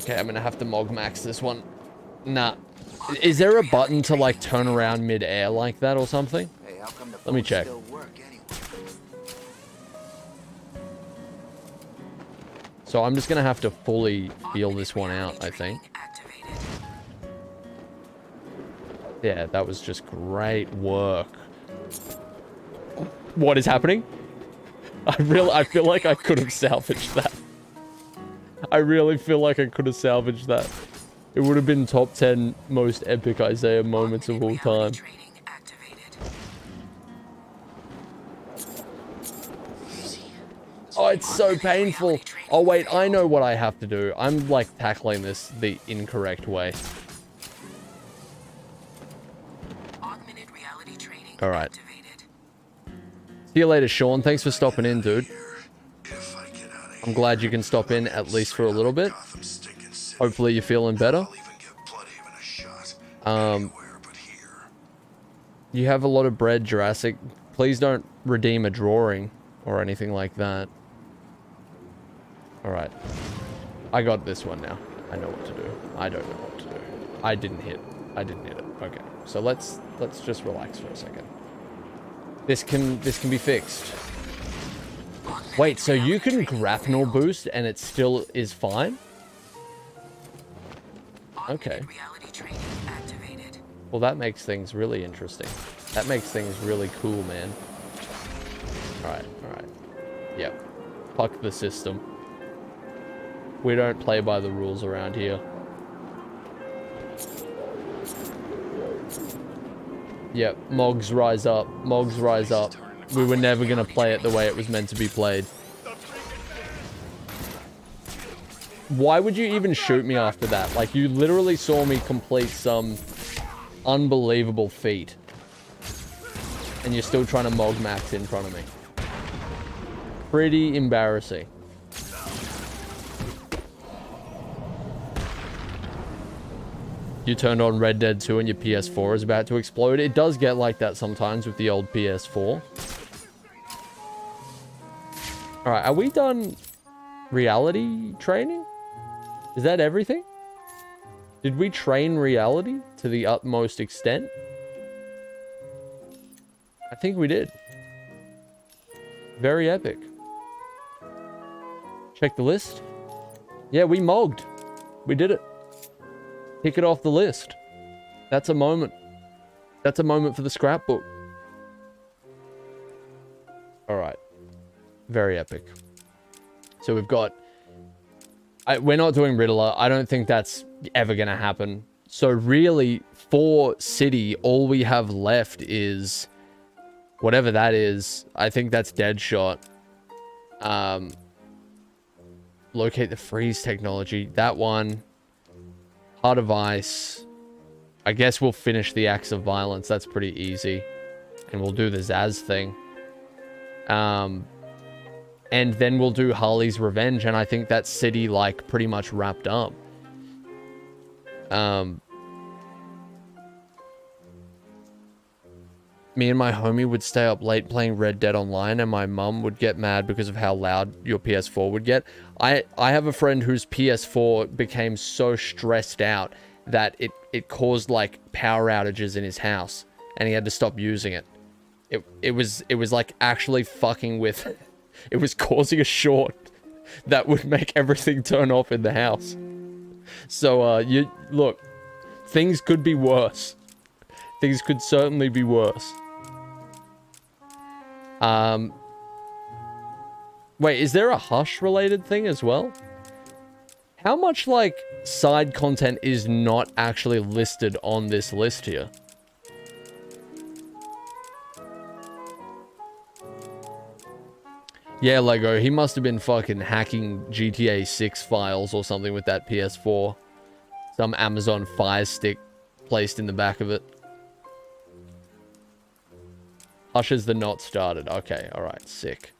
Okay, I'm gonna have to Mog Max this one. Nah. Is there a button to like turn around mid-air like that or something? Let me check. So I'm just gonna have to fully feel this one out, I think. Yeah, that was just great work. What is happening? I really, I feel like I could have salvaged that. I really feel like I could have salvaged that. It would have been top 10 most epic Isaiah moments of all time. Oh, it's so painful. Oh, wait, I know what I have to do. I'm, like, tackling this the incorrect way. Alright. See you later, Sean. Thanks for stopping in, dude. I'm glad you can stop in at least for a little bit. Hopefully you're feeling better. Um, you have a lot of bread, Jurassic. Please don't redeem a drawing or anything like that. Alright. I got this one now. I know what to do. I don't know what to do. I didn't hit. I didn't hit it. Okay. So let's let's just relax for a second. This can this can be fixed. Wait, so you can grapnel boost and it still is fine? Okay. Well, that makes things really interesting. That makes things really cool, man. Alright, alright. Yep. Fuck the system. We don't play by the rules around here. Yep, Mogs rise up. Mogs rise up. We were never going to play it the way it was meant to be played. Why would you even shoot me after that? Like, you literally saw me complete some unbelievable feat. And you're still trying to Mog Max in front of me. Pretty embarrassing. You turned on Red Dead 2 and your PS4 is about to explode. It does get like that sometimes with the old PS4. Alright, are we done reality training? Is that everything? Did we train reality to the utmost extent? I think we did. Very epic. Check the list. Yeah, we mogged. We did it. Tick it off the list. That's a moment. That's a moment for the scrapbook. All right. Very epic. So we've got... I, we're not doing Riddler. I don't think that's ever going to happen. So really, for City, all we have left is Whatever that is, I think that's Deadshot. Um, locate the freeze technology. That one. Heart of Ice. I guess we'll finish the acts of violence. That's pretty easy. And we'll do the Zsasz thing. Um, and then we'll do Harley's Revenge. And I think that city, like, pretty much wrapped up. Um, me and my homie would stay up late playing Red Dead Online, and my mum would get mad because of how loud your PS4 would get. I, I have a friend whose PS4 became so stressed out that it, it caused like power outages in his house, and he had to stop using it. It, it was it was like actually fucking with it was causing a short that would make everything turn off in the house. So uh you look, things could be worse. Things could certainly be worse. Um Wait, is there a Hush related thing as well? How much like side content is not actually listed on this list here? Yeah, Lego, he must have been fucking hacking GTA 6 files or something with that PS4. Some Amazon Fire Stick placed in the back of it. Hush is the not started. Okay, alright, sick.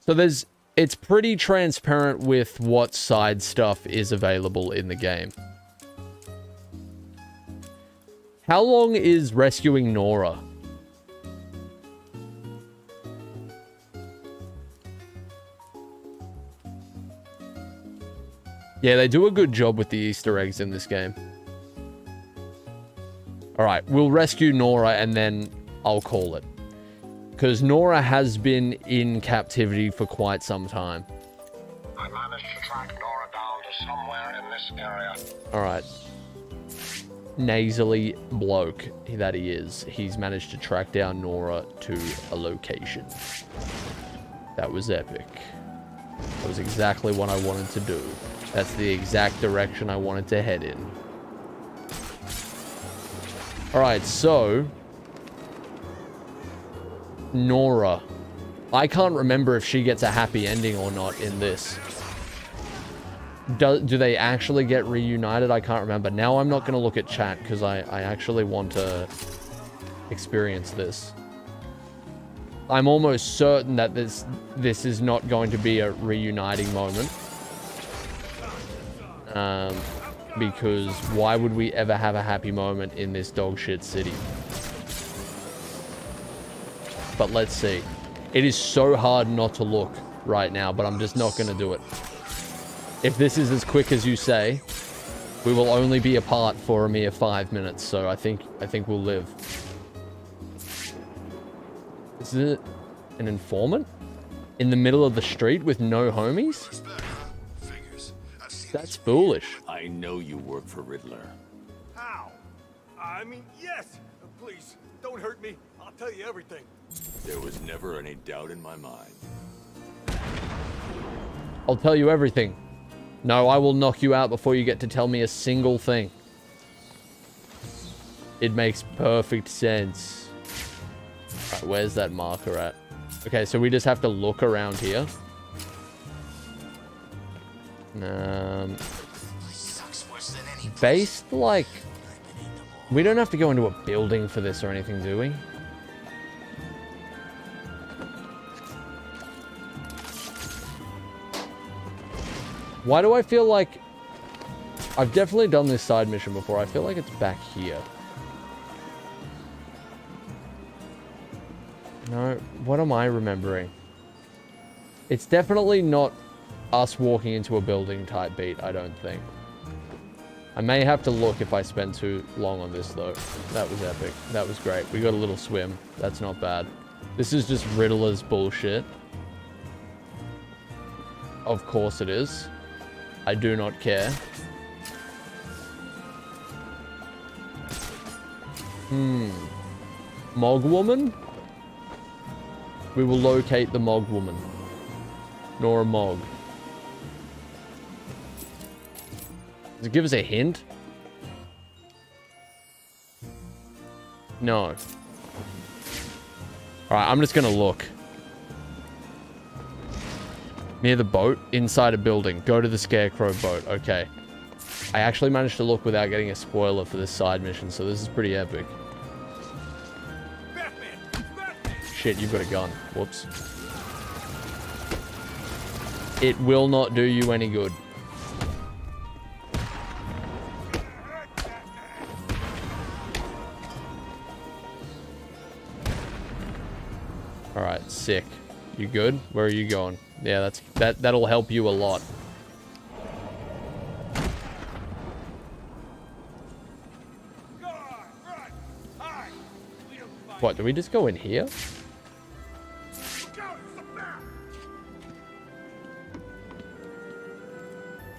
So there's... It's pretty transparent with what side stuff is available in the game. How long is rescuing Nora? Yeah, they do a good job with the Easter eggs in this game. Alright, we'll rescue Nora and then I'll call it. Because Nora has been in captivity for quite some time. I managed to track Nora down to somewhere in this area. Alright. Nasally bloke that he is. He's managed to track down Nora to a location. That was epic. That was exactly what I wanted to do. That's the exact direction I wanted to head in. Alright, so... Nora. I can't remember if she gets a happy ending or not in this. Do, do they actually get reunited? I can't remember. Now I'm not going to look at chat because I, I actually want to experience this. I'm almost certain that this this is not going to be a reuniting moment. Um, because why would we ever have a happy moment in this dog shit city? But let's see. It is so hard not to look right now, but I'm just not going to do it. If this is as quick as you say, we will only be apart for a mere five minutes, so I think I think we'll live. Is it an informant? In the middle of the street with no homies? That's foolish. I know you work for Riddler. How? I mean, yes. Please, don't hurt me. I'll tell you everything. There was never any doubt in my mind. I'll tell you everything. No, I will knock you out before you get to tell me a single thing. It makes perfect sense. Right, where's that marker at? Okay, so we just have to look around here. Um, based, like... We don't have to go into a building for this or anything, do we? Why do I feel like... I've definitely done this side mission before. I feel like it's back here. No, what am I remembering? It's definitely not us walking into a building type beat, I don't think. I may have to look if I spend too long on this, though. That was epic. That was great. We got a little swim. That's not bad. This is just Riddler's bullshit. Of course it is. I do not care. Hmm. Mog woman? We will locate the Mog woman. Nora Mog. Does it give us a hint? No. Alright, I'm just gonna look. Near the boat, inside a building. Go to the Scarecrow boat. Okay. I actually managed to look without getting a spoiler for this side mission, so this is pretty epic. Shit, you've got a gun. Whoops. It will not do you any good. Sick. You good? Where are you going? Yeah, that's that that'll help you a lot. What, do we just go in here?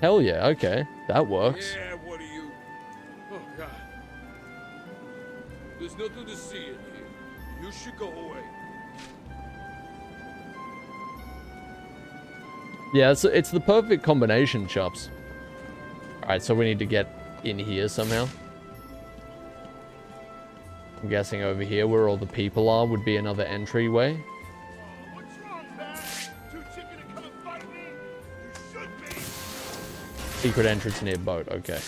Hell yeah, okay. That works. Yeah, what are you? Oh, God. There's nothing to see in here. You should go away. Yeah, it's, it's the perfect combination, Chops. Alright, so we need to get in here somehow. I'm guessing over here where all the people are would be another entryway. Secret entrance near boat, okay.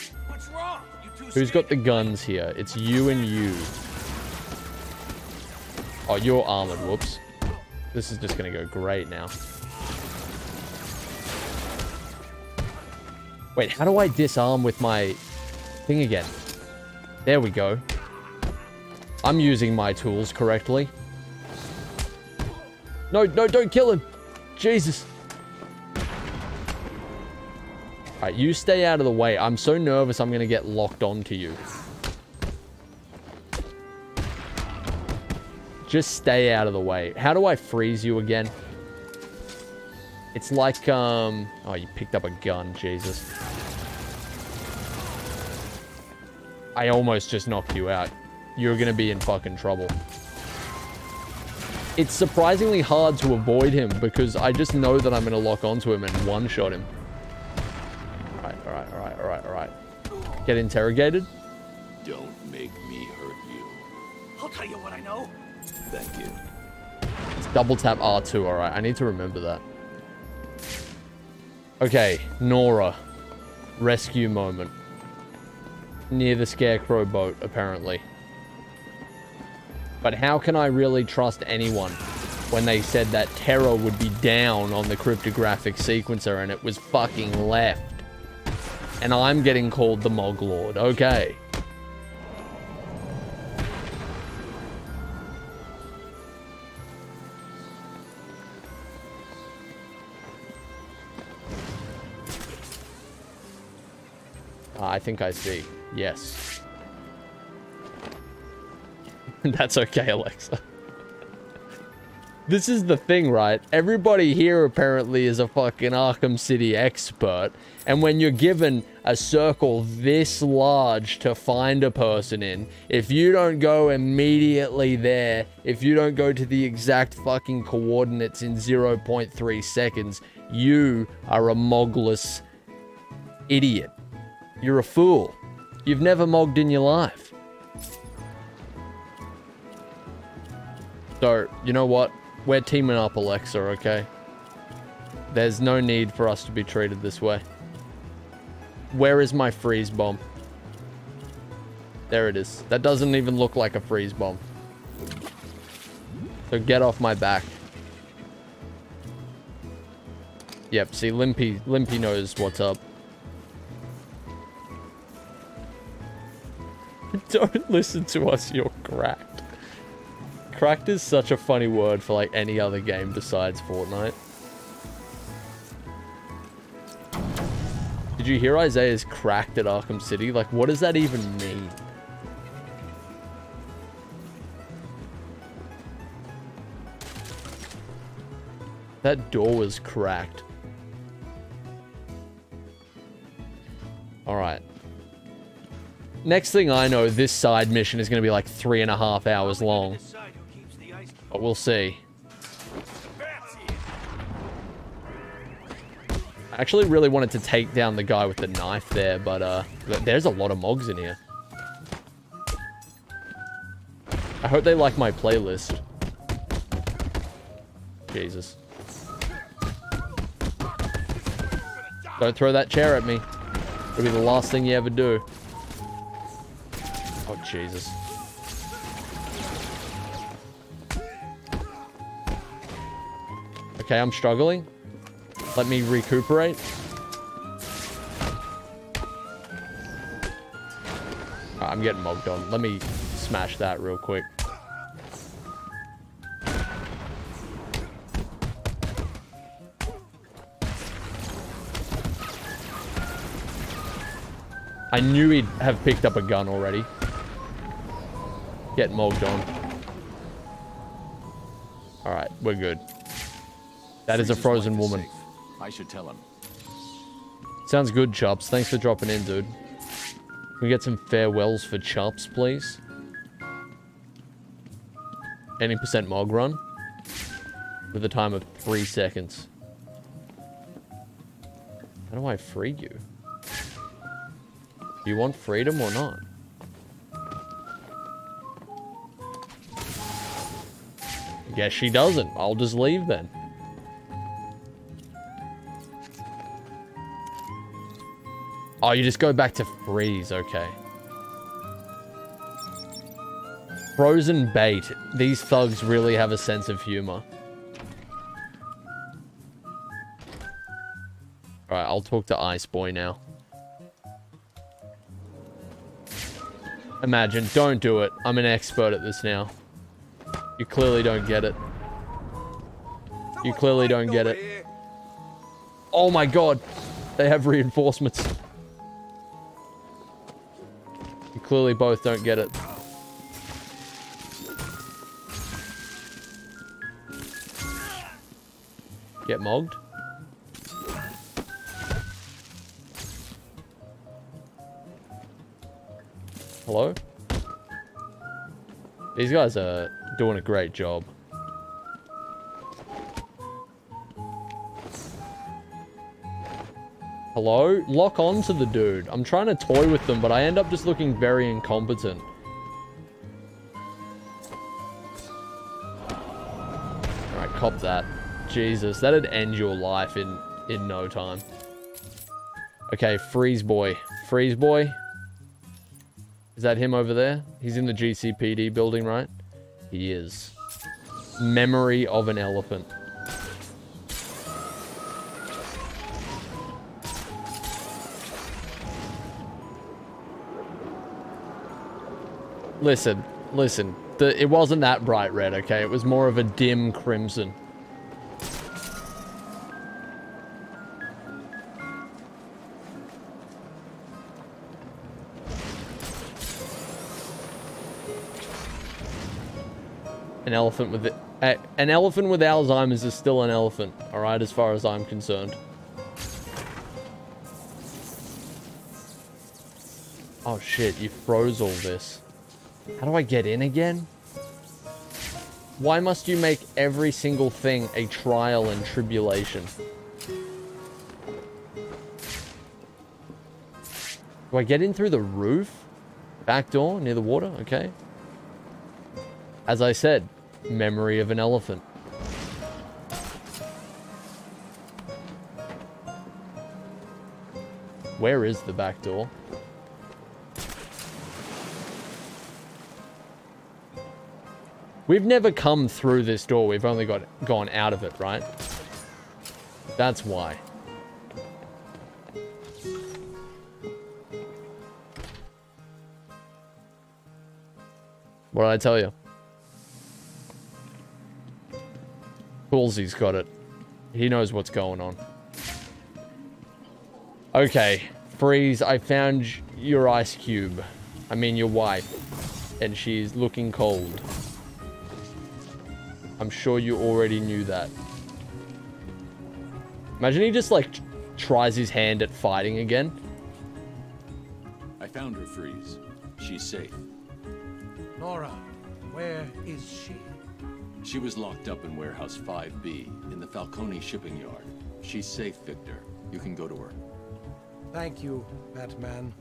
Who's got the guns here? It's you and you. Oh, you're armored, whoops. This is just gonna go great now. Wait, how do I disarm with my thing again? There we go. I'm using my tools correctly. No, no, don't kill him. Jesus. Alright, you stay out of the way. I'm so nervous I'm going to get locked onto you. Just stay out of the way. How do I freeze you again? It's like, um... Oh, you picked up a gun. Jesus. I almost just knocked you out. You're going to be in fucking trouble. It's surprisingly hard to avoid him because I just know that I'm going to lock onto him and one-shot him. Alright, alright, alright, alright, alright. Get interrogated? Don't make me hurt you. I'll tell you what I know. Thank you. It's double tap R2, alright. I need to remember that. Okay, Nora. Rescue moment. Near the Scarecrow boat, apparently. But how can I really trust anyone when they said that Terra would be down on the cryptographic sequencer and it was fucking left? And I'm getting called the Mog Lord. Okay. Ah, I think I see. Yes. That's okay, Alexa. this is the thing, right? Everybody here apparently is a fucking Arkham City expert. And when you're given a circle this large to find a person in, if you don't go immediately there, if you don't go to the exact fucking coordinates in 0.3 seconds, you are a mogless idiot. You're a fool. You've never mogged in your life. So, you know what? We're teaming up, Alexa, okay? There's no need for us to be treated this way. Where is my freeze bomb? There it is. That doesn't even look like a freeze bomb. So get off my back. Yep, see, Limpy, Limpy knows what's up. Don't listen to us, you're cracked. Cracked is such a funny word for like any other game besides Fortnite. Did you hear Isaiah's cracked at Arkham City? Like, what does that even mean? That door was cracked. Next thing I know, this side mission is going to be like three and a half hours long. But we'll see. I actually really wanted to take down the guy with the knife there, but uh, there's a lot of mogs in here. I hope they like my playlist. Jesus. Don't throw that chair at me. It'll be the last thing you ever do. Jesus. Okay, I'm struggling. Let me recuperate. I'm getting mugged on. Let me smash that real quick. I knew he'd have picked up a gun already. Get mogged on. Alright, we're good. That is a frozen woman. I should tell him. Sounds good, Chops. Thanks for dropping in, dude. Can we get some farewells for Chops, please? Any percent mog run? With a time of three seconds. How do I free you? Do you want freedom or not? Guess she doesn't. I'll just leave then. Oh, you just go back to freeze. Okay. Frozen bait. These thugs really have a sense of humor. Alright, I'll talk to Ice Boy now. Imagine. Don't do it. I'm an expert at this now. You clearly don't get it. You clearly don't get it. Oh my god. They have reinforcements. You clearly both don't get it. Get mogged? Hello? These guys are doing a great job. Hello? Lock on to the dude. I'm trying to toy with them, but I end up just looking very incompetent. Alright, cop that. Jesus, that'd end your life in, in no time. Okay, Freeze Boy. Freeze Boy. Is that him over there? He's in the GCPD building, right? He is. Memory of an elephant. Listen, listen. The, it wasn't that bright red, okay? It was more of a dim crimson. An elephant with it. An elephant with Alzheimer's is still an elephant, alright, as far as I'm concerned. Oh shit, you froze all this. How do I get in again? Why must you make every single thing a trial and tribulation? Do I get in through the roof? Back door near the water? Okay. As I said, memory of an elephant. Where is the back door? We've never come through this door. We've only got gone out of it, right? That's why. What did I tell you? Coolsy's got it. He knows what's going on. Okay. Freeze, I found your ice cube. I mean your wife. And she's looking cold. I'm sure you already knew that. Imagine he just like tries his hand at fighting again. I found her, Freeze. She's safe. Nora, where is she? She was locked up in Warehouse 5B in the Falcone shipping yard. She's safe, Victor. You can go to her. Thank you, Batman.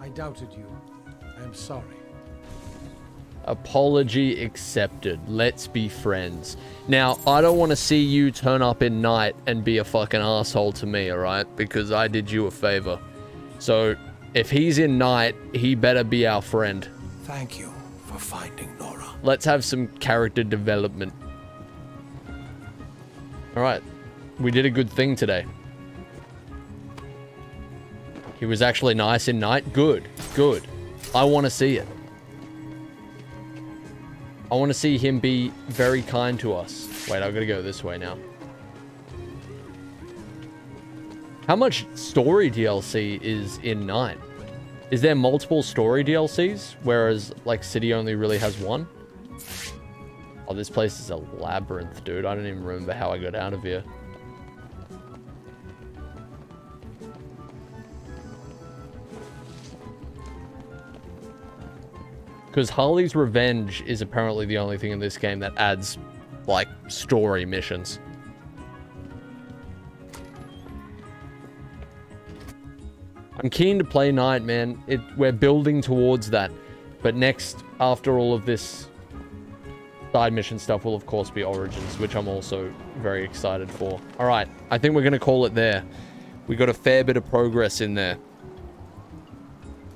I doubted you. I am sorry. Apology accepted. Let's be friends. Now, I don't want to see you turn up in Knight and be a fucking asshole to me, alright? Because I did you a favor. So, if he's in Knight, he better be our friend. Thank you for finding Nora. Let's have some character development. Alright. We did a good thing today. He was actually nice in Knight. Good. Good. I want to see it. I want to see him be very kind to us. Wait, I've got to go this way now. How much story DLC is in Knight? Is there multiple story DLCs, whereas, like, City only really has one? Oh, this place is a labyrinth, dude. I don't even remember how I got out of here. Because Harley's Revenge is apparently the only thing in this game that adds, like, story missions. I'm keen to play Knight, man. It, we're building towards that. But next, after all of this side mission stuff, will of course be Origins, which I'm also very excited for. Alright, I think we're going to call it there. We got a fair bit of progress in there.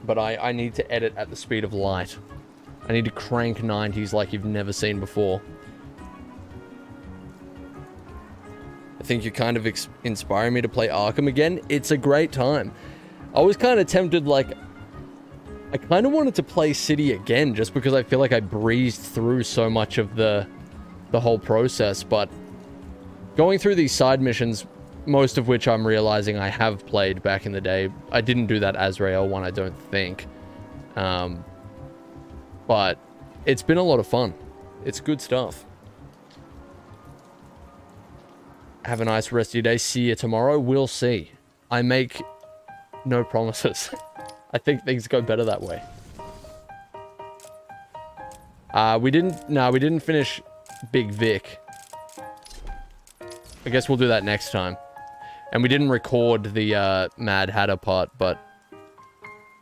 But I, I need to edit at the speed of light. I need to crank 90s like you've never seen before. I think you're kind of inspiring me to play Arkham again. It's a great time. I was kind of tempted, like, I kind of wanted to play City again just because I feel like I breezed through so much of the, the whole process, but going through these side missions, most of which I'm realizing I have played back in the day. I didn't do that Azrael one, I don't think. Um, but it's been a lot of fun. It's good stuff. Have a nice rest of your day. See you tomorrow. We'll see. I make no promises. I think things go better that way. Uh, we didn't... No, we didn't finish Big Vic. I guess we'll do that next time. And we didn't record the uh, Mad Hatter part, but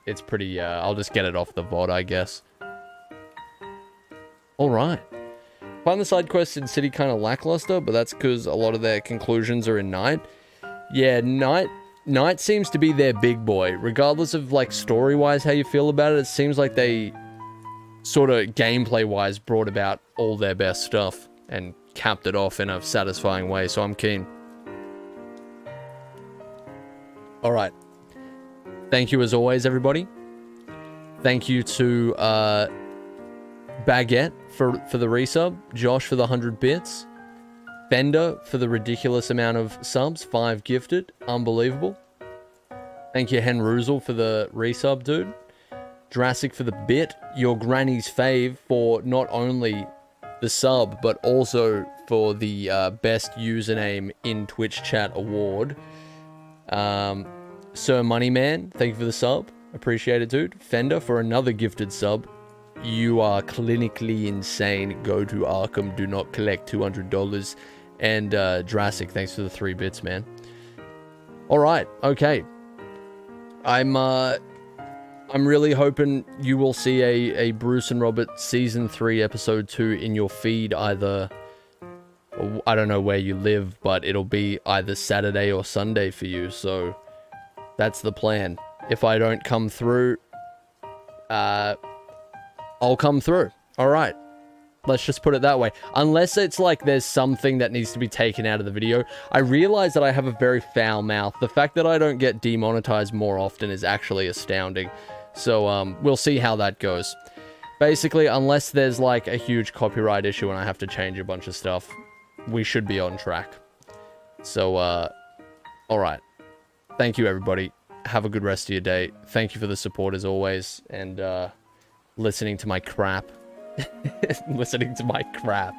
it's pretty... Uh, I'll just get it off the VOD, I guess. Alright. Find the side quests in City kind of lackluster, but that's because a lot of their conclusions are in Knight. Yeah, Knight Knight seems to be their big boy. Regardless of, like, story-wise how you feel about it, it seems like they sort of gameplay-wise brought about all their best stuff and capped it off in a satisfying way, so I'm keen. Alright. Thank you as always, everybody. Thank you to, uh, Baguette for, for the resub, Josh for the 100 bits, Fender for the ridiculous amount of subs, 5 gifted, unbelievable. Thank you, Hen Ruzel, for the resub, dude. Jurassic for the bit, your granny's fave for not only the sub, but also for the uh, best username in Twitch chat award. Um, Sir Moneyman, thank you for the sub. Appreciate it, dude. Fender for another gifted sub. You are clinically insane. Go to Arkham. Do not collect $200. And uh, Jurassic, thanks for the three bits, man. All right. Okay. I'm uh, I'm really hoping you will see a, a Bruce and Robert season three episode two in your feed either. I don't know where you live, but it'll be either Saturday or Sunday for you. So that's the plan. If I don't come through, uh, I'll come through. All right. Let's just put it that way. Unless it's like there's something that needs to be taken out of the video. I realize that I have a very foul mouth. The fact that I don't get demonetized more often is actually astounding. So, um, we'll see how that goes. Basically, unless there's like a huge copyright issue and I have to change a bunch of stuff, we should be on track. So, uh, alright. Thank you, everybody. Have a good rest of your day. Thank you for the support as always. And, uh, listening to my crap. listening to my crap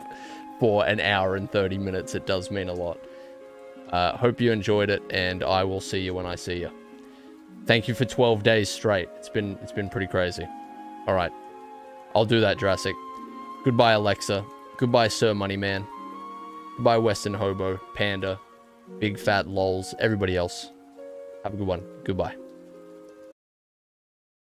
for an hour and 30 minutes. It does mean a lot. Uh, hope you enjoyed it, and I will see you when I see you. Thank you for 12 days straight. It's been it's been pretty crazy. All right. I'll do that, Jurassic. Goodbye, Alexa. Goodbye, Sir Moneyman. Goodbye, Western Hobo, Panda, Big Fat Lols, everybody else. Have a good one. Goodbye.